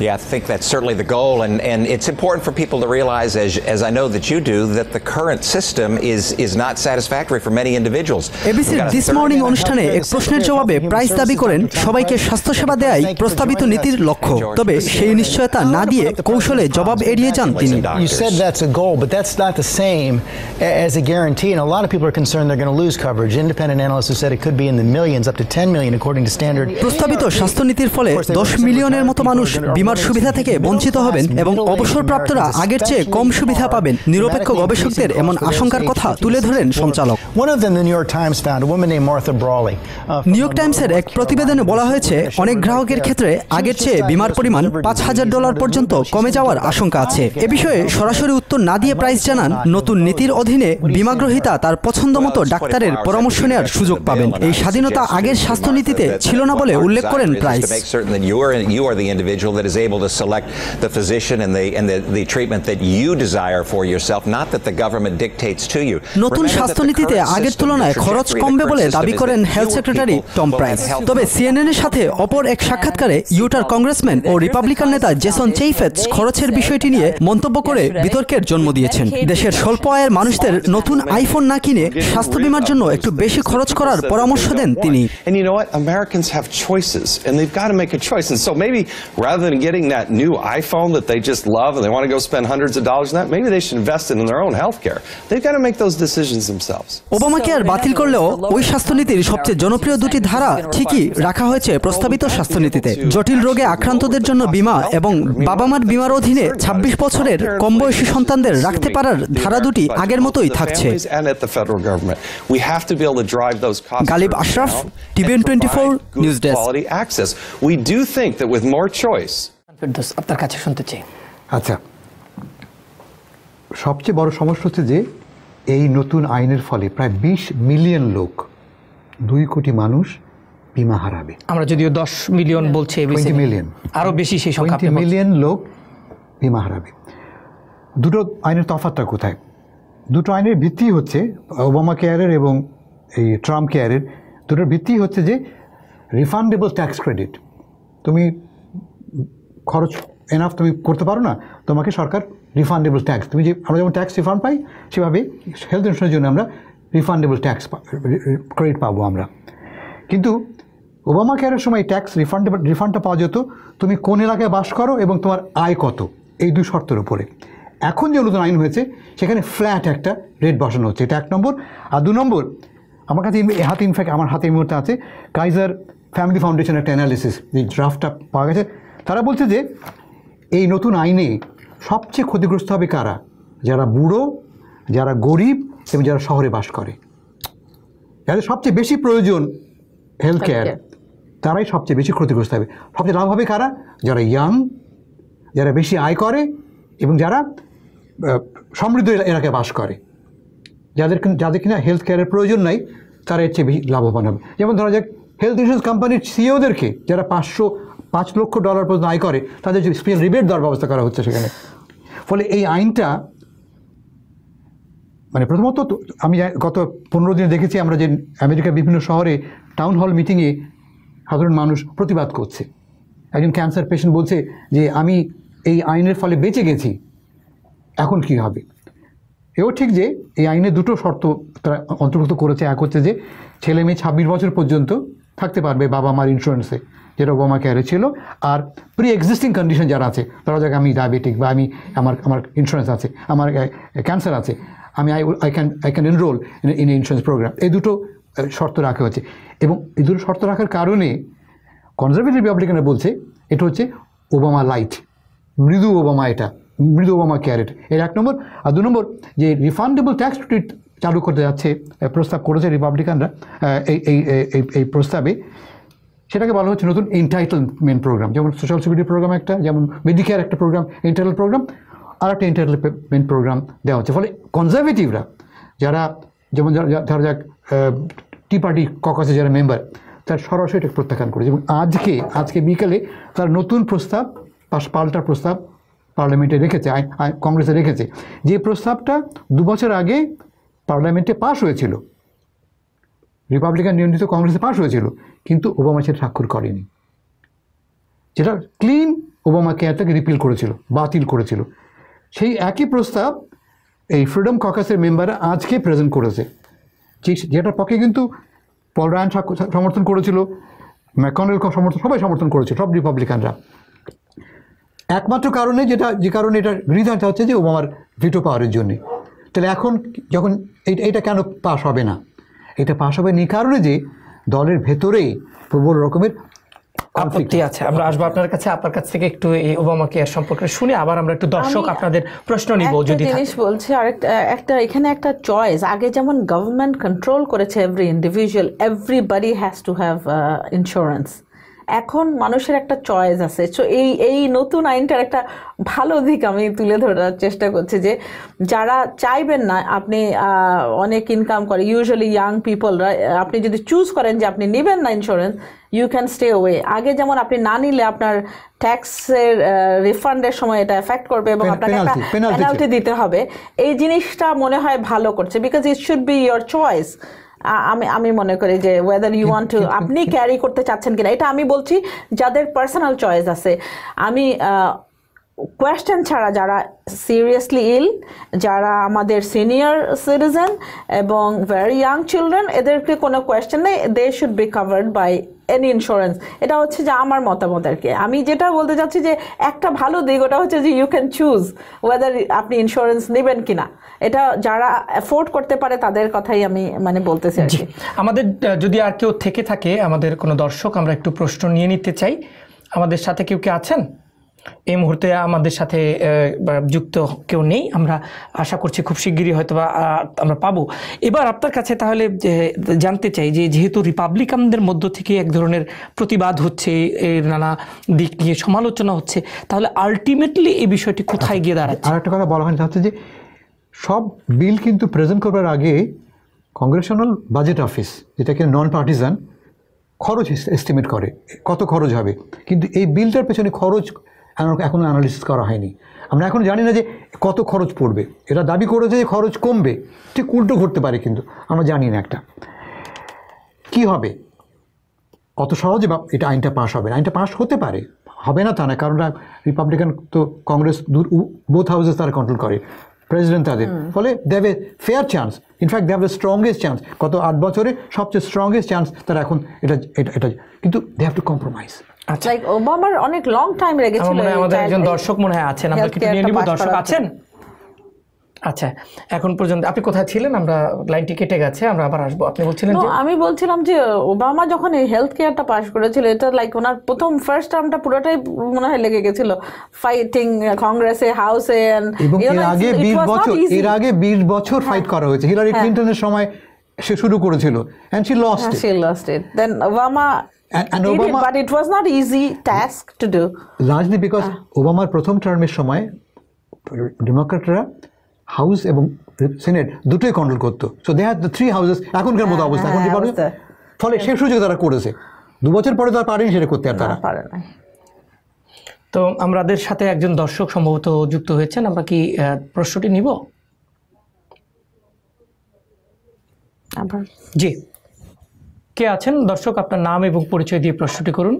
Yeah, I think that's certainly the goal, and, and it's important for people to realize, as, as I know that you do, that the current system is, is not satisfactory for many individuals. এবিসির We've got a this third- morning অনুষ্ঠানে এক প্রশ্নের জবাবে প্রাইস দাবি করেন সবাইকে স্বাস্থ্যসেবা দেয়াই প্রস্তাবিত নীতির লক্ষ্য তবে সেই নিশ্চয়তা না দিয়ে কৌশলে জবাব এড়িয়ে যান তিনি You said that's a goal, but that's not the same a- as a guarantee. And a lot of people are concerned they're going to lose coverage. Independent analysts have said it could be in the millions, up to 10 million, according to standard. প্রস্তাবিত স্বাস্থ্যনীতির ফলে দশ মিলিয়নের মতো মানুষ বিমার সুবিধা থেকে বঞ্চিত হবেন এবং অবসরপ্রাপ্তরা আগের চেয়ে কম সুবিধা পাবেন। নিরপেক্ষ গবেষকদের এমন আশঙ্কার কথা তুলে ধরেন সঞ্চালক। Martha Brawley. Uh, New York টাইমসের এক প্রতিবেদনে বলা হয়েছে অনেক গ্রাহকের ক্ষেত্রে আগের চেয়ে বিমার পরিমাণ পাঁচ হাজার ডলার পর্যন্ত কমে যাওয়ার আশঙ্কা আছে। এ বিষয়ে সরাসরি উত্তর না দিয়ে প্রাইস জানান নতুন নীতির অধীনে বিমাগ্রহীতা তার পছন্দ মতো ডাক্তারের পরামর্শ নেওয়ার সুযোগ পাবেন। এই স্বাধীনতা আগের স্বাস্থ্যনীতিতে ছিল না বলে উল্লেখ করেন Price. Able to select the physician and the, and the, the treatment that you desire for yourself, not that the government dictates to you. নতুন Remember that the স্বাস্থ্যনীতিতে আগের তুলনায় খরচ কমবে বলে দাবি করেন health secretary Tom Price health তবে সিএনএন এর সাথে অপর এক সাক্ষাৎকারে ইউটার কংগ্রেসম্যান ও রিপাবলিকান নেতা জেসন চেইফেটস খরচের বিষয়টি নিয়ে মন্তব্য করে বিতর্কের জন্ম দিয়েছেন দেশের স্বল্প আয়ের মানুষদের নতুন আইফোন না কিনে স্বাস্থ্য বিমার জন্য একটু বেশি খরচ করার পরামর্শ দেন তিনি And you know what? Americans have choices, and they've got to make a choice. And so maybe rather than getting that new iPhone that they just love and they want to go spend hundreds of dollars on that, maybe they should invest it in their own health care. They've got to make those decisions themselves. Obama care বাতিল করলেও ওই স্বাস্থ্যনীতির সবচেয়ে জনপ্রিয় দুটি ধারা ঠিকই রাখা হয়েছে প্রস্তাবিত স্বাস্থ্যনীতিতে জটিল রোগে আক্রান্তদের জন্য বীমা এবং বাবা মার বীমার অধীনে ২৬ বছরের কম বয়সী সন্তানদের রাখতে পারার ধারা দুটি আগের মতোই থাকছে families and at the federal government. We have to be able to drive those costs. Galib Ashraf TVN twenty four news desk access. We do think that with more choice, Ferdous আপনার কাছে শুনতে চাই। আচ্ছা। সবচেয়ে বড় সমস্যা হচ্ছে যে এই নতুন আইনের ফলে প্রায় বিশ মিলিয়ন লোক দুই কোটি মানুষ বিমা হারাবে। আমরা যদিও দশ মিলিয়ন বলছি মিলিয়ন আরও বেশি সেই সংখ্যা মিলিয়ন লোক বিমা হারাবে। দুটো আইনের তফাতটা কোথায়? দুটো আইনের ভিত্তি হচ্ছে ওবামা কেয়ারের এবং এই ট্রাম্প কেয়ারের দুটোর ভিত্তি হচ্ছে যে রিফান্ডেবল ট্যাক্স ক্রেডিট তুমি খরচ এনাফ তুমি করতে পারো না, তোমাকে সরকার রিফান্ডেবল ট্যাক্স তুমি যে আমরা যেমন ট্যাক্স রিফান্ড পাই, সেভাবে হেলথ ইন্স্যুরেন্সের জন্য আমরা রিফান্ডেবল ট্যাক্স ক্রেডিট পাবো আমরা। কিন্তু ওবামা কেয়ারের সময় ট্যাক্স রিফান্ডেবল রিফান্ডটা পাওয়া যেত, তুমি কোন এলাকায় বাস করো এবং তোমার আয় কত, এই দুই শর্তের উপরে। এখন যে নতুন আইন হয়েছে, সেখানে ফ্ল্যাট একটা রেট বসানো হচ্ছে, এটা এক নম্বর। আর দু নম্বর, আমার কাছে হাতে ইনফ্যাক্ট আমার হাতে এই মুহূর্তে আছে কাইজার ফ্যামিলি ফাউন্ডেশন একটা অ্যানালিসিস এই ড্রাফটটা পাওয়া গেছে তারা বলছে যে এই নতুন আইনে সবচেয়ে ক্ষতিগ্রস্ত হবে কারা? যারা বুড়ো যারা গরিব এবং যারা শহরে বাস করে। যাদের সবচেয়ে বেশি প্রয়োজন হেলথ কেয়ার তারাই সবচেয়ে বেশি ক্ষতিগ্রস্ত হবে। সবচেয়ে লাভ হবে কারা? যারা ইয়াং যারা বেশি আয় করে এবং যারা সমৃদ্ধ এলা- এলাকায় বাস করে। যাদের যাদের কিনা হেলথ কেয়ারের প্রয়োজন নাই তারা এর চেয়ে বেশি লাভবান হবে। যেমন ধরা যাক হেলথ ইন্স্যুরেন্স কোম্পানির সিইওদেরকে যারা পাঁচশো পাঁচ লক্ষ ডলার পর্যন্ত আয় করে, তাদের স্পেশাল রিবেট দেওয়ার ব্যবস্থা করা হচ্ছে সেখানে। ফলে এই আইনটা মানে প্রথমত আমি গত পনেরো দিনে দেখেছি আমরা যে আমেরিকার বিভিন্ন শহরে টাউন হল মিটিংয়ে সাধারণ মানুষ প্রতিবাদ করছে। একজন ক্যান্সার পেশেন্ট বলছে যে, আমি এই আইনের ফলে বেঁচে গেছি, এখন কি হবে? এও ঠিক যে, এই আইনে দুটো শর্ত তারা অন্তর্ভুক্ত করেছে। এক হচ্ছে যে, ছেলে মেয়ে ছাব্বিশ বছর পর্যন্ত থাকতে পারবে বাবা মার ইন্স্যুরেন্সে যেটা ওবামা কেয়ারে ছিল, আর প্রি এক্সিস্টিং কন্ডিশন যারা আছে, ধরা যাক আমি ডায়াবেটিক বা আমি, আমার আমার ইন্স্যুরেন্স আছে, আমার ক্যান্সার আছে, আমি I I can I can enrol in insurance programme এই দুটো শর্ত রাখা হয়েছে। এবং এই দুটো শর্ত রাখার কারণে কনজারভেটিভ রিপাবলিকানরা বলছে, এটা হচ্ছে ওবামা লাইট মৃদু ওবামা এটা, মৃদু ওবামা ক্যারেট এর এক নম্বর। আর দু নম্বর, যে রিফান্ডেবল ট্যাক্স চালু করতে যাচ্ছে প্রস্তাব করেছে রিপাবলিকানরা এই এই এই প্রস্তাবে সেটাকে বলা হচ্ছে নতুন এন্টাইটেলমেন্ট প্রোগ্রাম যেমন সোশ্যাল সিকিউরিটি প্রোগ্রাম একটা, যেমন মেডিকেয়ার একটা প্রোগ্রাম এন্টাইটেল প্রোগ্রাম আর একটা এন্টাইটেলমেন্ট প্রোগ্রাম দেওয়া হচ্ছে। ফলে কনজারভেটিভরা যারা যেমন ধরা যাক টি পার্টি ককাসে যারা মেম্বার তার সরাসরি এটা প্রত্যাখ্যান করেছে এবং আজকে আজকে বিকালে তার নতুন প্রস্তাব পাল্টা প্রস্তাব পার্লামেন্টে রেখেছে কংগ্রেসে রেখেছে। যে প্রস্তাবটা দু বছর আগে পার্লামেন্টে পাশ হয়েছিল রিপাবলিকান নিয়ন্ত্রিত কংগ্রেসে পাশ হয়েছিল, কিন্তু ওবামা সেটা স্বাক্ষর করেনি। যেটা ক্লিন ওবামা কেয়ারটাকে রিপিল করেছিল, বাতিল করেছিল। সেই একই প্রস্তাব এই ফ্রিডম ককাসের মেম্বাররা আজকে প্রেজেন্ট করেছে। যেটার পক্ষে কিন্তু পল রায়ন সমর্থন করেছিল ম্যাকনেল সমর্থন সবাই সমর্থন করেছে, সব রিপাবলিকানরা একমাত্র কারণে যেটা, যে কারণে এটা রিজনটা হচ্ছে যে ওবামার ভিটো পাওয়ারের জন্যে। তাহলে এখন যখন এটা কেন পাশ হবে না? এটা পাশ হবে নি কারণে যে দলের ভেতরে প্রবল রকমের আপত্তি আছে। আমরা আসব আপনার কাছে আপনার কাছ থেকে একটু এই ওবামা কেয়ার সম্পর্কে শুনে আবার আমরা একটু দর্শক আপনাদের প্রশ্ন নিব যদি জিনিস বলছে আরেকটা একটা এখানে একটা চয়েস আগে যেমন গভর্নমেন্ট কন্ট্রোল করেছে every individual everybody has to have insurance এখন মানুষের একটা চয়েস আছে। সো এই এই নতুন আইনটার একটা ভালো দিক আমি তুলে ধরার চেষ্টা করছি যে যারা চাইবেন না আপনি অনেক ইনকাম করে ইউজুয়ালি ইয়াং পিপলরা আপনি যদি চুজ করেন যে আপনি নেবেন না insurance you can stay way আগে যেমন আপনি না নিলে আপনার ট্যাক্সের রিফান্ডের সময় এটা এফেক্ট করবে এবং আপনাকে একটা পেনাল্টি দিতে হবে। এই জিনিসটা মনে হয় ভালো করছে because it should be your choice আমি আমি মনে করি যে ওয়েদার ইউ ওয়ান্ট টু আপনি ক্যারি করতে চাচ্ছেন কিনা এটা আমি বলছি যাদের পার্সোনাল চয়েস আছে। আমি কোয়েশ্চেন ছাড়া যারা সিরিয়াসলি ইল যারা আমাদের সিনিয়র সিটিজেন এবং ভেরি ইয়াং চিলড্রেন এদেরকে কোনো কোয়েশ্চেন নেই they should be covered by any insurance এটা হচ্ছে যে আমার মতামত আর কি। আমি যেটা বলতে চাচ্ছি যে একটা ভালো দিক, ওটা হচ্ছে যে ইউ ক্যান চুজ ওয়েদার আপনি ইন্স্যুরেন্স নেবেন কিনা। এটা যারা অ্যাফোর্ড করতে পারে, তাদের কথাই আমি মানে বলতে কি। আমাদের যদি আর কেউ থেকে থাকে, আমাদের কোনো দর্শক, আমরা একটু প্রশ্ন নিয়ে নিতে চাই। আমাদের সাথে কেউ কি আছেন? এই মুহূর্তে আমাদের সাথে যুক্ত কেউ নেই। আমরা আশা করছি খুব শিগগিরই হয়তো বা আমরা পাবো। এবার আপনার কাছে তাহলে জানতে চাই যে যেহেতু রিপাবলিকানদের মধ্য থেকে এক ধরনের প্রতিবাদ হচ্ছে এর নানা দিক নিয়ে সমালোচনা হচ্ছে, তাহলে আলটিমেটলি এই বিষয়টি কোথায় গিয়ে দাঁড়াচ্ছে? আর একটা কথা বলা হয়নি হচ্ছে যে সব বিল কিন্তু প্রেজেন্ট করবার আগে কংগ্রেশনাল বাজেট অফিস যেটাকে নন পার্টিজান খরচ এস্টিমেট করে, কত খরচ হবে। কিন্তু এই বিলটার পেছনে খরচ এখনো- এখনও অ্যানালিসিস করা হয়নি। আমরা এখন জানি না যে কত খরচ পড়বে। এটা দাবি করেছে যে খরচ কমবে। ঠিক উল্টো ঘটতে পারে কিন্তু আমরা জানি না একটা। কি হবে? অত সহজে বা এটা আইনটা পাশ হবে না। আইনটা পাশ হতে পারে। হবে না তা না কারণ রিপাবলিকান তো কংগ্রেস বোথ হাউসেস তারা কন্ট্রোল করে প্রেসিডেন্ট তাদের। ফলে দেব a fair chance in fact they have the strongest chance গত আট বছরে সবচেয়ে স্ট্রংগেস্ট চান্স তারা এখন এটা এটা এটা। কিন্তু they have to compromise like ওবামার অনেক লং টাইম লেগেছিল মনে হয় আমাদের একজন দর্শক মনে হয় আছেন। আমরা কিছু নিয়ে নিব দর্শক আছেন? আচ্ছা এখন পর্যন্ত আপনি কোথায় ছিলেন? আমরা লাইনটি কেটে গেছে আমরা আবার আসব। আপনি বলছিলেন যে আমি বলছিলাম যে ওবামা যখন এই হেলথ কেয়ারটা পাস করেছিল এটা লাইক ওনার প্রথম ফার্স্ট টার্মটা পুরোটাই মনে হয় লেগে গেছিল। ফাইটিং কংগ্রেসে হাউসে এবং এর আগে বিশ বছর এর আগে বিশ বছর ফাইট করা হয়েছে। হিলারি হ্যাঁ। ক্লিন্টনের সময় সে শুরু করেছিল and she lost she lost it then Obama And- and did it, Obama- but it was not easy task to do. Largely because ওবামার প্রথম টার্মের সময় ডেমোক্রেটরা হাউস এবং সেনেট দুটোই কন্ট্রোল করতো। So they had three houses এখনকার মতো অবস্থা এখন হ্যাঁ, অবস্থা। ফলে সে সুযোগ তারা করেছে। দু বছর পরে তারা পারেনি সেটা করতে আর তারা। পারে না তো আমাদের সাথে একজন দর্শক সম্ভবত যুক্ত হয়েছেন আমরা কি প্রশ্নটি নিব? জি। কে আছেন? দর্শক, আপনার নাম এবং পরিচয় দিয়ে প্রশ্নটি করুন।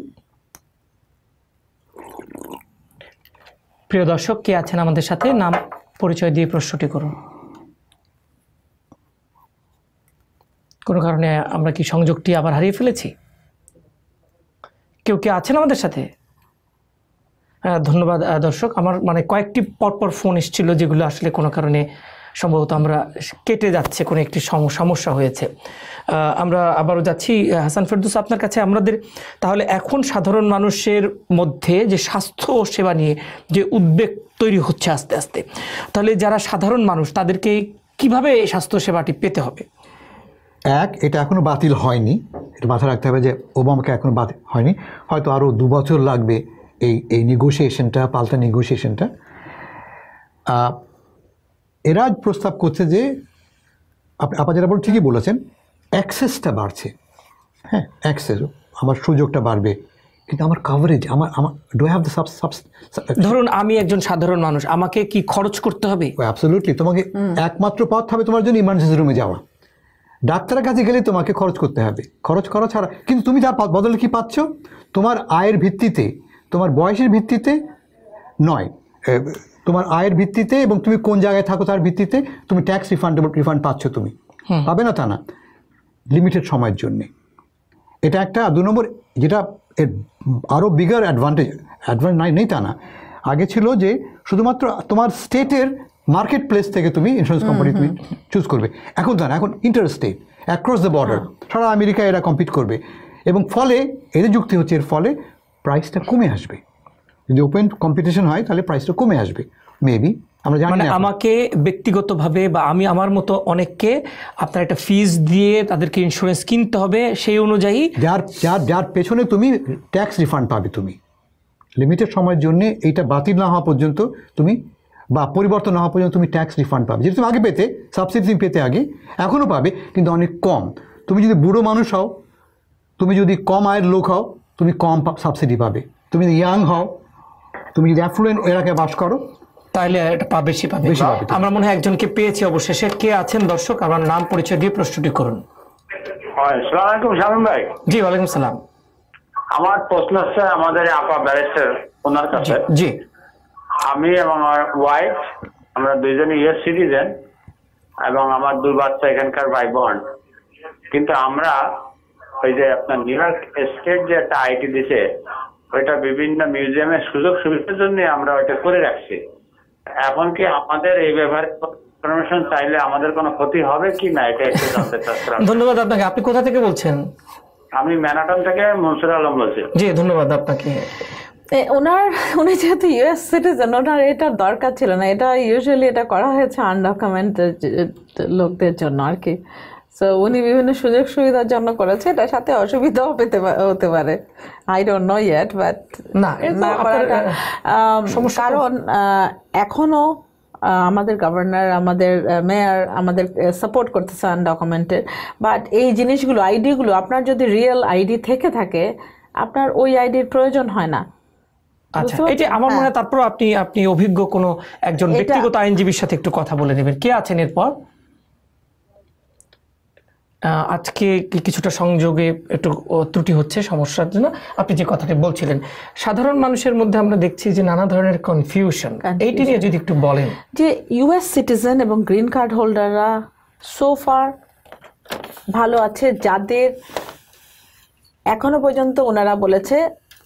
প্রিয় দর্শক, কে আছেন আমাদের সাথে? নাম, পরিচয় দিয়ে প্রশ্নটি করুন। কোনো কারণে আমরা কি সংযোগটি আবার হারিয়ে ফেলেছি? কেউ কে আছেন আমাদের সাথে? ধন্যবাদ দর্শক। আমার মানে কয়েকটি পরপর ফোন এসেছিল যেগুলো আসলে কোনো কারণে সম্ভবত আমরা কেটে যাচ্ছে, কোনো একটি সমস্যা হয়েছে। আমরা আবারও যাচ্ছি হাসান ফেরদুস আপনার কাছে। আমাদের তাহলে এখন সাধারণ মানুষের মধ্যে যে স্বাস্থ্য সেবা নিয়ে যে উদ্বেগ তৈরি হচ্ছে আস্তে আস্তে, তাহলে যারা সাধারণ মানুষ, তাদেরকে কীভাবে এই স্বাস্থ্য সেবাটি পেতে হবে? এক, এটা এখনও বাতিল হয়নি। এটা মাথায় রাখতে হবে যে ওবামাকে এখনও বাতিল হয়নি। হয়তো আরও দু বছর লাগবে এই এই নেগোসিয়েশনটা পাল্টা নেগোসিয়েশনটা এরা প্রস্তাব করছে যে আপ- আপা যেটা বল ঠিকই বলেছেন অ্যাক্সেসটা বাড়ছে। হ্যাঁ অ্যাক্সেস আমার সুযোগটা বাড়বে। কিন্তু আমার কাভারেজ আমার আমার ডু হ্যাভ দ্য সাব ধরুন আমি একজন সাধারণ মানুষ আমাকে কি খরচ করতে হবে? অ্যাবসলিউটলি তোমাকে একমাত্র পথ হবে তোমার জন্য ইমার্জেন্সি রুমে যাওয়া। ডাক্তারের কাছে গেলে তোমাকে খরচ করতে হবে। খরচ করা ছাড়া কিন্তু তুমি তার বদলে কি পাচ্ছ? তোমার আয়ের ভিত্তিতে তোমার বয়সের ভিত্তিতে নয় তোমার আয়ের ভিত্তিতে এবং তুমি কোন জায়গায় থাকো তার ভিত্তিতে তুমি ট্যাক্স রিফান্ডেবল রিফান্ড পাচ্ছ তুমি। পাবে না তা না। লিমিটেড সময়ের জন্যে। এটা একটা দু নম্বর যেটা এর আরও বিগার অ্যাডভান্টেজ অ্যাডভান্স নাই নেই তা না। আগে ছিল যে শুধুমাত্র তোমার স্টেটের মার্কেট প্লেস থেকে তুমি ইন্স্যুরেন্স কোম্পানি তুমি চুজ করবে। এখন তা না এখন interstate across the border সারা আমেরিকা এরা কম্পিট করবে। এবং ফলে এদের যুক্তি হচ্ছে এর ফলে প্রাইসটা কমে আসবে। যদি ওপেন কম্পিটিশন হয় তাহলে প্রাইসটা কমে আসবে। মেবি আমরা জানি মানে না আমাকে ব্যক্তিগতভাবে বা আমি আমার মতো অনেককে আপনার একটা ফিজ দিয়ে তাদেরকে ইন্স্যুরেন্স কিনতে হবে সেই অনুযায়ী যার যার যার পেছনে তুমি ট্যাক্স রিফান্ড পাবে তুমি। লিমিটেড সময়ের জন্য এইটা বাতিল না হওয়া পর্যন্ত তুমি বা পরিবর্তন না হওয়া পর্যন্ত তুমি ট্যাক্স রিফান্ড পাবে। যেটা তুমি আগে পেতে সাবসিডি তুমি পেতে আগে এখনও পাবে কিন্তু অনেক কম। তুমি যদি বুড়ো মানুষ হও তুমি যদি কম আয়ের লোক হও তুমি কম সাবসিডি পাবে। তুমি যদি ইয়াং হও তুমি যদি অ্যাফ্লুয়েন্ট এলাকায় বাস করো তাহলে এটা পা বেশি পাবে। বেশি পাবে। আমরা মনে হয় একজনকে পেয়েছি অবশেষে। কে আছেন দর্শক? আমার নাম পরিচয় দিয়ে প্রশ্নটি করুন। হয় ভাই। জি ওয়ালাইকুম সালাম। আমার প্রশ্ন হচ্ছে আমাদের আপা ব্যারিস্টার ওনার কাছে। জি আমি এবং আমার ওয়াইফ আমরা দুইজনই ইউএস সিটিজেন এবং আমার দুই বাচ্চা এখানকার ভাই বোন কিন্তু আমরা ওই যে আপনার নিউ ইয়র্ক স্টেট যে একটা আইটি দিছে ওইটা বিভিন্ন মিউজিয়ামের সুযোগ সুবিধার জন্য আমরা ওইটা করে রাখছি। এখন কি আমাদের এই ব্যাপারে ইনফরমেশন চাইলে আমাদের কোনো ক্ষতি হবে কি না এটা একটু জানতে চাচ্ছিলাম। ধন্যবাদ আপনাকে। আপনি কোথা থেকে বলছেন? আমি ম্যানাটন থেকে মনসুর আলম বলছি। জি ধন্যবাদ আপনাকে। ওনার উনি যেহেতু ইউএস সিটিজেন ওনার এটা দরকার ছিল না। এটা ইউজুয়ালি এটা করা হয়েছে আনডকুমেন্টেড লোকদের জন্য আর কি। সো উনি বিভিন্ন সুযোগ সুবিধার জন্য করেছে এটার সাথে অসুবিধাও পেতে হতে পারে। I don't know yet but না, কারণ এখনও আমাদের গভর্নর আমাদের মেয়র আমাদের সাপোর্ট করতেছে আনডকুমেন্টেড বাট এই জিনিসগুলো আইডিগুলো আপনার যদি রিয়েল আইডি থেকে থাকে আপনার ওই আইডির প্রয়োজন হয় না। আচ্ছা এটা আমার মনে হ্যাঁ। হয়। তারপর আপনি আপনি অভিজ্ঞ কোনো একজন ব্যক্তিগত আইনজীবীর সাথে একটু কথা বলে নেবেন। কে আছেন এরপর? আজকে কিছুটা সংযোগে একটু ত্রুটি হচ্ছে সমস্যার জন্য আপনি যে কথাটি বলছিলেন সাধারণ মানুষের মধ্যে আমরা দেখছি যে নানা ধরনের কনফিউশন এইটি নিয়ে যদি একটু বলেন। যে ইউএস সিটিজেন এবং গ্রিন কার্ড হোল্ডাররা সোফার ভালো আছে যাদের এখনও পর্যন্ত ওনারা বলেছে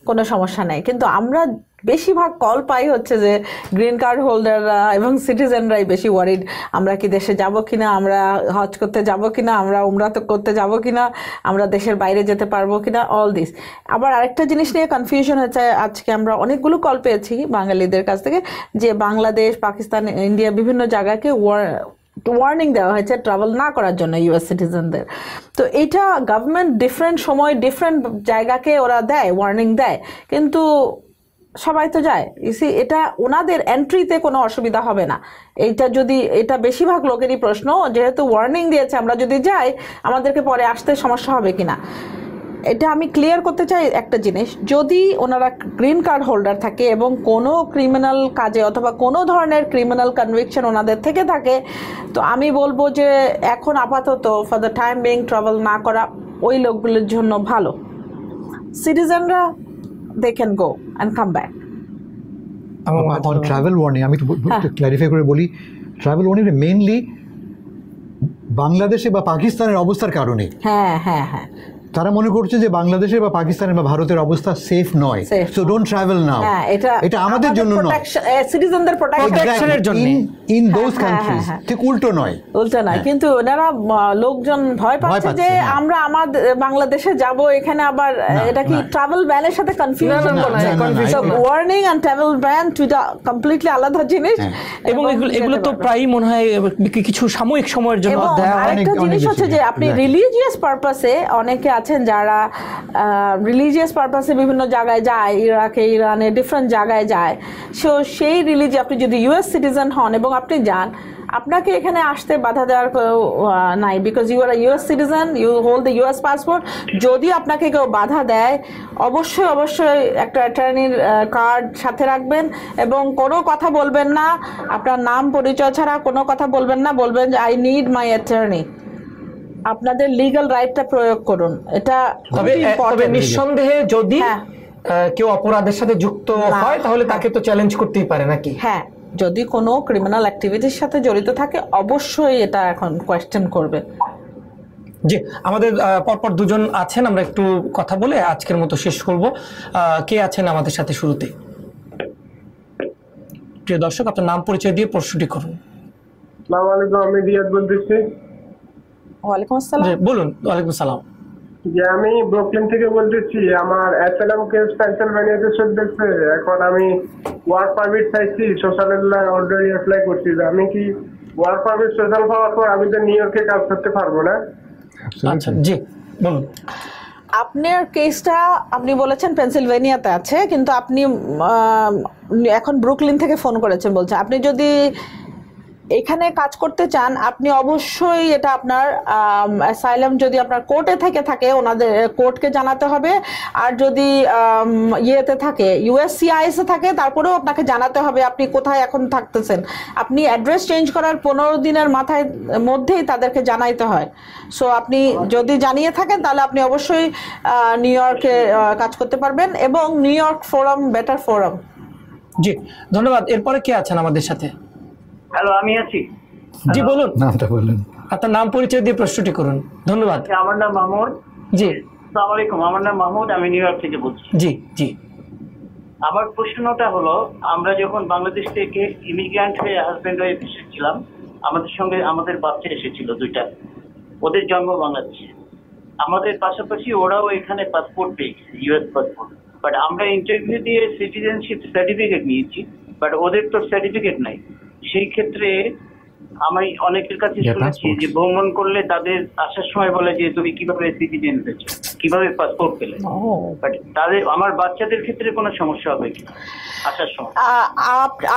কোনো সমস্যা নাই। কিন্তু আমরা বেশিরভাগ কল পাই হচ্ছে যে গ্রিন কার্ড হোল্ডাররা এবং সিটিজেনরাই বেশি ওয়ারিড আমরা কি দেশে যাব কিনা, আমরা হজ করতে যাব কিনা, আমরা উমরা তো করতে যাব কি না আমরা দেশের বাইরে যেতে পারব কিনা অল দিস আবার আরেকটা জিনিস নিয়ে কনফিউশন হচ্ছে, আজকে আমরা অনেকগুলো কল পেয়েছি বাঙালিদের কাছ থেকে, যে বাংলাদেশ, পাকিস্তান, ইন্ডিয়া বিভিন্ন জায়গাকে ওয়ার ওয়ার্নিং দেওয়া হয়েছে ট্রাভেল না করার জন্য ইউএস সিটিজেনদের তো এটা গভর্নমেন্ট ডিফারেন্ট সময় ডিফারেন্ট জায়গাকে ওরা দেয় ওয়ার্নিং দেয়। কিন্তু সবাই তো যায়। ইসি এটা ওনাদের এন্ট্রিতে কোনো অসুবিধা হবে না। এইটা যদি, এটা বেশিরভাগ লোকেরই প্রশ্ন, যেহেতু ওয়ার্নিং দিয়েছে, আমরা যদি যাই, আমাদেরকে পরে আসতে সমস্যা হবে কিনা। এটা আমি ক্লিয়ার করতে চাই একটা জিনিস। যদি ওনারা গ্রিন কার্ড হোল্ডার থাকে এবং কোনো ক্রিমিনাল কাজে অথবা কোনো ধরনের ক্রিমিনাল কনভিকশন ওনাদের থেকে থাকে তো আমি বলব যে এখন আপাতত for the time being travel না করা ওই লোকগুলোর জন্য ভালো। সিটিজেনরা they can go and come back travel warning আমি হ্যাঁ। ক্ল্যারিফাই করে বলি ট্রাভেল ওয়ার্নিং মেইনলি বাংলাদেশে বা পাকিস্তানের অবস্থার কারণে। হ্যাঁ হ্যাঁ হ্যাঁ। তারা মনে করছে যে বাংলাদেশের বা পাকিস্তানের বা ভারতের অবস্থা সেফ নয়। সো ডোন্ট ট্রাভেল নাও হ্যাঁ এটা এটা আমাদের জন্য নয়। সিটিজেনদের প্রোটেকশনের জন্য। ইন দোজ হ্যাঁ, কান্ট্রিজ হ্যাঁ, ঠিক উল্টো নয়। উল্টো নয়। কিন্তু ওনারা লোকজন ভয় পাচ্ছে যে হ্যাঁ। আমরা আমাদের বাংলাদেশে যাব এখানে আবার এটা কি ট্রাভেল ব্যানের সাথে কনফিউশন করছে। ওয়ার্নিং এন্ড ট্রাভেল ব্যান দুইটা কমপ্লিটলি আলাদা জিনিস। হ্যাঁ। এবং এগুলো এগুলো তো প্রায়ই মনে হয় কিছু সাময়িক সময়ের জন্য হয়। আরেকটা জিনিস হচ্ছে যে আপনি রিলিজিয়াস পারপাসে অনেকে আছেন যারা রিলিজিয়াস পারপাসে বিভিন্ন জায়গায় যায়, ইরাকে, ইরানে ডিফারেন্ট জায়গায় যায় সো সেই রিলিজি আপনি যদি ইউএস সিটিজেন হন এবং আপনি যান, আপনাকে এখানে আসতে বাধা দেওয়ার নাই because you are US citizen you hold the US passport যদি আপনাকে কেউ বাধা দেয়, অবশ্যই অবশ্যই একটা অ্যাটর্নির কার্ড সাথে রাখবেন এবং কোনো কথা বলবেন না, আপনার নাম, পরিচয় ছাড়া কোনো কথা বলবেন না, বলবেন যে আই নিড মাই অ্যাটর্নি আপনাদের লিগ্যাল রাইটটা প্রয়োগ করুন। এটা তবে নিঃসন্দেহে যদি আহ, কেউ অপরাধের সাথে যুক্ত হয় তাহলে তাকে তো চ্যালেঞ্জ করতেই পারে নাকি? হ্যাঁ যদি কোনো ক্রিমিনাল অ্যাক্টিভিটির সাথে জড়িত থাকে অবশ্যই এটা এখন কোয়েশ্চেন করবে। জি আমাদের আহ, পরপর দুজন আছেন আমরা একটু কথা বলে আজকের মতো শেষ করব। আহ, কে আছেন আমাদের সাথে শুরুতে? প্রিয় দর্শক আপনার নাম পরিচয় দিয়ে প্রশ্নটি করুন। আসসালামু আলাইকুম আমি রিয়াদ বলতেছি। ওয়ালাইকুম আসসালাম। বলুন ওয়ালাইকুম সালাম যে আমি ব্রুকলিন থেকে বলতেছি আমার অ্যাসালাম কেস পেনসিলভেনিয়াতে চলতেছে। এখন আমি ওয়ার্ক পারমিট চাইছি সোশ্যাল অলরেডি অ্যাপ্লাই করছি। আমি কি ওয়ার্ক পারমিট সোশ্যাল পাওয়ার পর আমি তো নিউ ইয়র্কে কাজ করতে পারব না? আচ্ছা জি বলুন। আপনার কেসটা আপনি বলেছেন পেনসিলভেনিয়াতে আছে কিন্তু আপনি আহ, এখন ব্রুকলিন থেকে ফোন করেছেন বলছেন। আপনি যদি এখানে কাজ করতে চান, আপনি অবশ্যই এটা আপনার অ্যাসাইলাম যদি আপনার কোর্টে থেকে থাকে, ওনাদের কোর্টকে জানাতে হবে। আর যদি ইয়েতে থাকে ইউএসসিআইএসে থাকে, তারপরেও আপনাকে জানাতে হবে আপনি কোথায় এখন থাকতেছেন। আপনি অ্যাড্রেস চেঞ্জ করার পনেরো দিনের মাথায়, মধ্যেই তাদেরকে জানাইতে হয়। সো আপনি যদি জানিয়ে থাকেন, তাহলে আপনি অবশ্যই নিউ ইয়র্কে কাজ করতে পারবেন এবং New York forum better forum জি, ধন্যবাদ। এরপরে কে আছেন আমাদের সাথে? হ্যালো আমি আছি। জি বলুন। নামটা বললেন আপনার নাম পরিচয় দিয়ে প্রশ্নটি করুন। ধন্যবাদ। আচ্ছা, আমার নাম মাহমুদ। জি। আসসালামু আলাইকুম আমার নাম মাহমুদ আমি নিউ ইয়র্ক থেকে বলছি। জি জি। আমার প্রশ্নটা হলো আমরা যখন বাংলাদেশ থেকে ইমিগ্রান্ট হয়ে হাজব্যান্ড ওয়াইফ এসেছিলাম আমাদের সঙ্গে আমাদের বাচ্চা এসেছিল দুইটা। ওদের জন্ম বাংলাদেশে। আমাদের পাশাপাশি ওরাও এখানে পাসপোর্ট পেয়েছে ইউএস পাসপোর্ট বাট আমরা ইন্টারভিউ দিয়ে সিটিজেনশিপ সার্টিফিকেট নিয়েছি বাট ওদের তো সার্টিফিকেট নাই। সেই ক্ষেত্রে আমি অনেকের কাছে শুনেছি যে ভ্রমণ করলে তাদের আসার সময় বলে যে তুমি কীভাবে সিটিজেন হয়েছো কীভাবে পাসপোর্ট পেলে? বাট তাদের আমার বাচ্চাদের ক্ষেত্রে কোনো সমস্যা হবে কি? আসার সময়।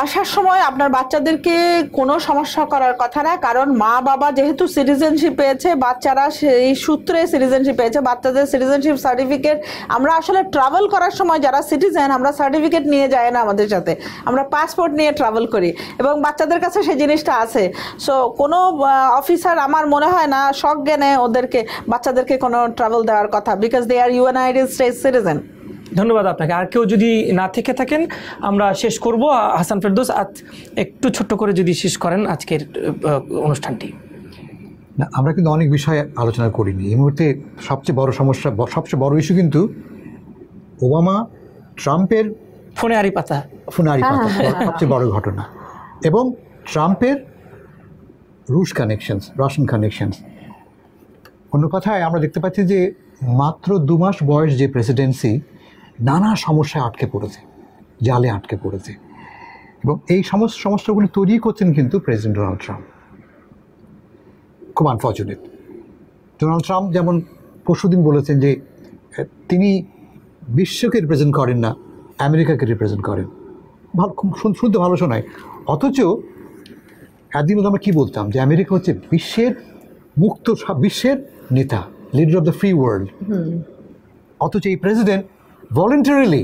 আসার সময় আপনার বাচ্চাদেরকে কোনো সমস্যা করার কথা না কারণ মা বাবা যেহেতু সিটিজেনশিপ পেয়েছে বাচ্চারা সেই সূত্রে সিটিজেনশিপ পেয়েছে বাচ্চাদের সিটিজেনশিপ সার্টিফিকেট আমরা আসলে ট্রাভেল করার সময় যারা সিটিজেন আমরা সার্টিফিকেট নিয়ে যাই না আমাদের সাথে। আমরা পাসপোর্ট নিয়ে ট্রাভেল করি। এবং বাচ্চাদের কাছে সেই জিনিসটা আছে। সো কোনো অফিসার আমার মনে হয় না শখ জ্ঞানে ওদেরকে বাচ্চাদেরকে কোনো ট্রাভেল দেওয়ার কথা because they are United State citizen ধন্যবাদ আপনাকে। আর কেউ যদি না থেকে থাকেন আমরা শেষ করব। হাসান ফেরদৌস আজ একটু ছোট্ট করে যদি শেষ করেন আজকের অনুষ্ঠানটি। না আমরা কিন্তু অনেক বিষয়ে আলোচনা করিনি। এই মুহূর্তে সবচেয়ে বড় সমস্যা সবচেয়ে বড় ইস্যু কিন্তু ওবামা ট্রাম্পের ফোনে আরি পাতা। ফোনে আরি পাতা। হ্যাঁ, হ্যাঁ। সবচেয়ে বড় ঘটনা। এবং ট্রাম্পের রুশ কানেকশনস রাশিয়ান কানেকশনস অন্য কথায়, আমরা দেখতে পাচ্ছি যে মাত্র দু মাস বয়স যে প্রেসিডেন্সি নানা সমস্যায় আটকে পড়েছে, জালে আটকে পড়েছে। এবং এই সমস্ত সমস্যাগুলি তৈরি করছেন কিন্তু প্রেসিডেন্ট ডোনাল্ড ট্রাম্প খুব আনফর্চুনেট ডোনাল্ড ট্রাম্প যেমন পরশুদিন বলেছেন যে তিনি বিশ্বকে রিপ্রেজেন্ট করেন না, আমেরিকাকে রিপ্রেজেন্ট করেন। ভালো, খুব শুন- শুনতে ভালো শোনায়। অথচ একদিন মধ্যে আমরা কী বলতাম? যে আমেরিকা হচ্ছে বিশ্বের মুক্ত সব বিশ্বের নেতা leader of the free world অথচ এই প্রেসিডেন্ট ভলেন্টারিলি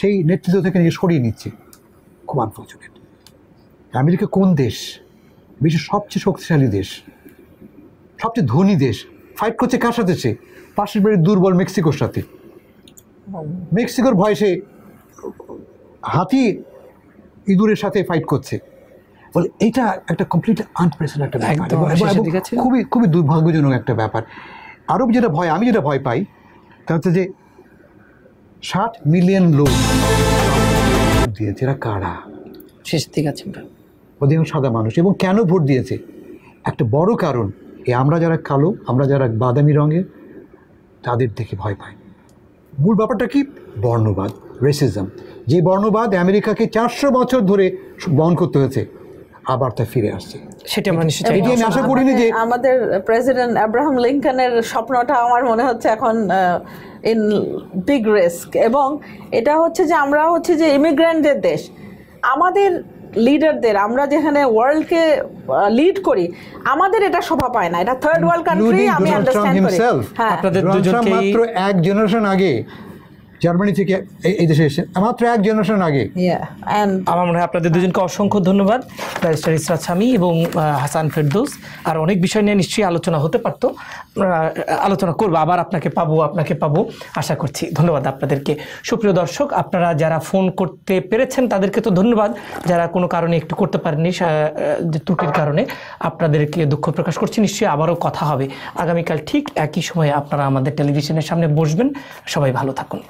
সেই নেতৃত্ব থেকে নিজে সরিয়ে নিচ্ছে। খুব আনফর্চুনেট আমেরিকা কোন দেশ? বিশ্বের সবচেয়ে শক্তিশালী দেশ। সবচেয়ে ধনী দেশ। ফাইট করছে কার সাথে সে? পাশের বাড়ির দুর্বল মেক্সিকোর সাথে। মেক্সিকোর ভয় সে হাতি ইঁদুরের সাথে ফাইট করছে। বলে এটা একটা কমপ্লিট আনপ্রেসেন্ট একটা ব্যাপার। খুবই খুবই দুর্ভাগ্যজনক একটা ব্যাপার। আরও যেটা ভয় আমি যেটা ভয় পাই তা হচ্ছে যে ষাট মিলিয়ন লোক দিয়েছে। এরা কারা? শেষ দিকে আছে। অধিকাংশ সাদা মানুষ। এবং কেন ভোট দিয়েছে? একটা বড় কারণ এই আমরা যারা কালো আমরা যারা বাদামি রঙের তাদের দেখে ভয় পাই মূল ব্যাপারটা কি? বর্ণবাদ রেসিজম যে বর্ণবাদ আমেরিকাকে চারশো বছর ধরে বহন করতে হয়েছে আবার তা ফিরে আসছে। সেটা আমরা নিশ্চয়ই এটি আমি আশা করিনি যে আমাদের প্রেসিডেন্ট আব্রাহাম লিঙ্কনের স্বপ্নটা আমার মনে হচ্ছে এখন ইন বিগ রিস্ক এবং এটা হচ্ছে যে আমরা হচ্ছে যে ইমিগ্রেন্টদের দেশ। আমাদের লিডারদের আমরা যেখানে ওয়ার্ল্ডকে লিড করি আমাদের এটা শোভা পায় না। এটা থার্ড ওয়ার্ল্ড কান্ট্রি আমি আন্ডারস্ট্যান্ড করি। হ্যাঁ। আপনাদের দুজনকেই মাত্র এক জেনারেশন আগে জার্মানি থেকে এই- দেশে এসেছেন। মাত্র এক জেনারেশন আগে। আমার মনে হয় আপনাদের দুজনকে অসংখ্য ধন্যবাদ ব্যারিস্টার ইসরাত স্বামী এবং হাসান ফেরদৌস। আর অনেক বিষয় নিয়ে নিশ্চয়ই আলোচনা হতে পারতো। আলোচনা করব আবার আপনাকে পাবো আপনাকে পাবো আশা করছি। ধন্যবাদ আপনাদেরকে। সুপ্রিয় দর্শক আপনারা যারা ফোন করতে পেরেছেন তাদেরকে তো ধন্যবাদ। যারা কোনো কারণে একটু করতে পারেননি ত্রুটির কারণে আপনাদেরকে দুঃখ প্রকাশ করছি। নিশ্চয়ই আবারও কথা হবে। আগামীকাল ঠিক একই সময়ে আপনারা আমাদের টেলিভিশনের সামনে বসবেন। সবাই ভালো থাকুন।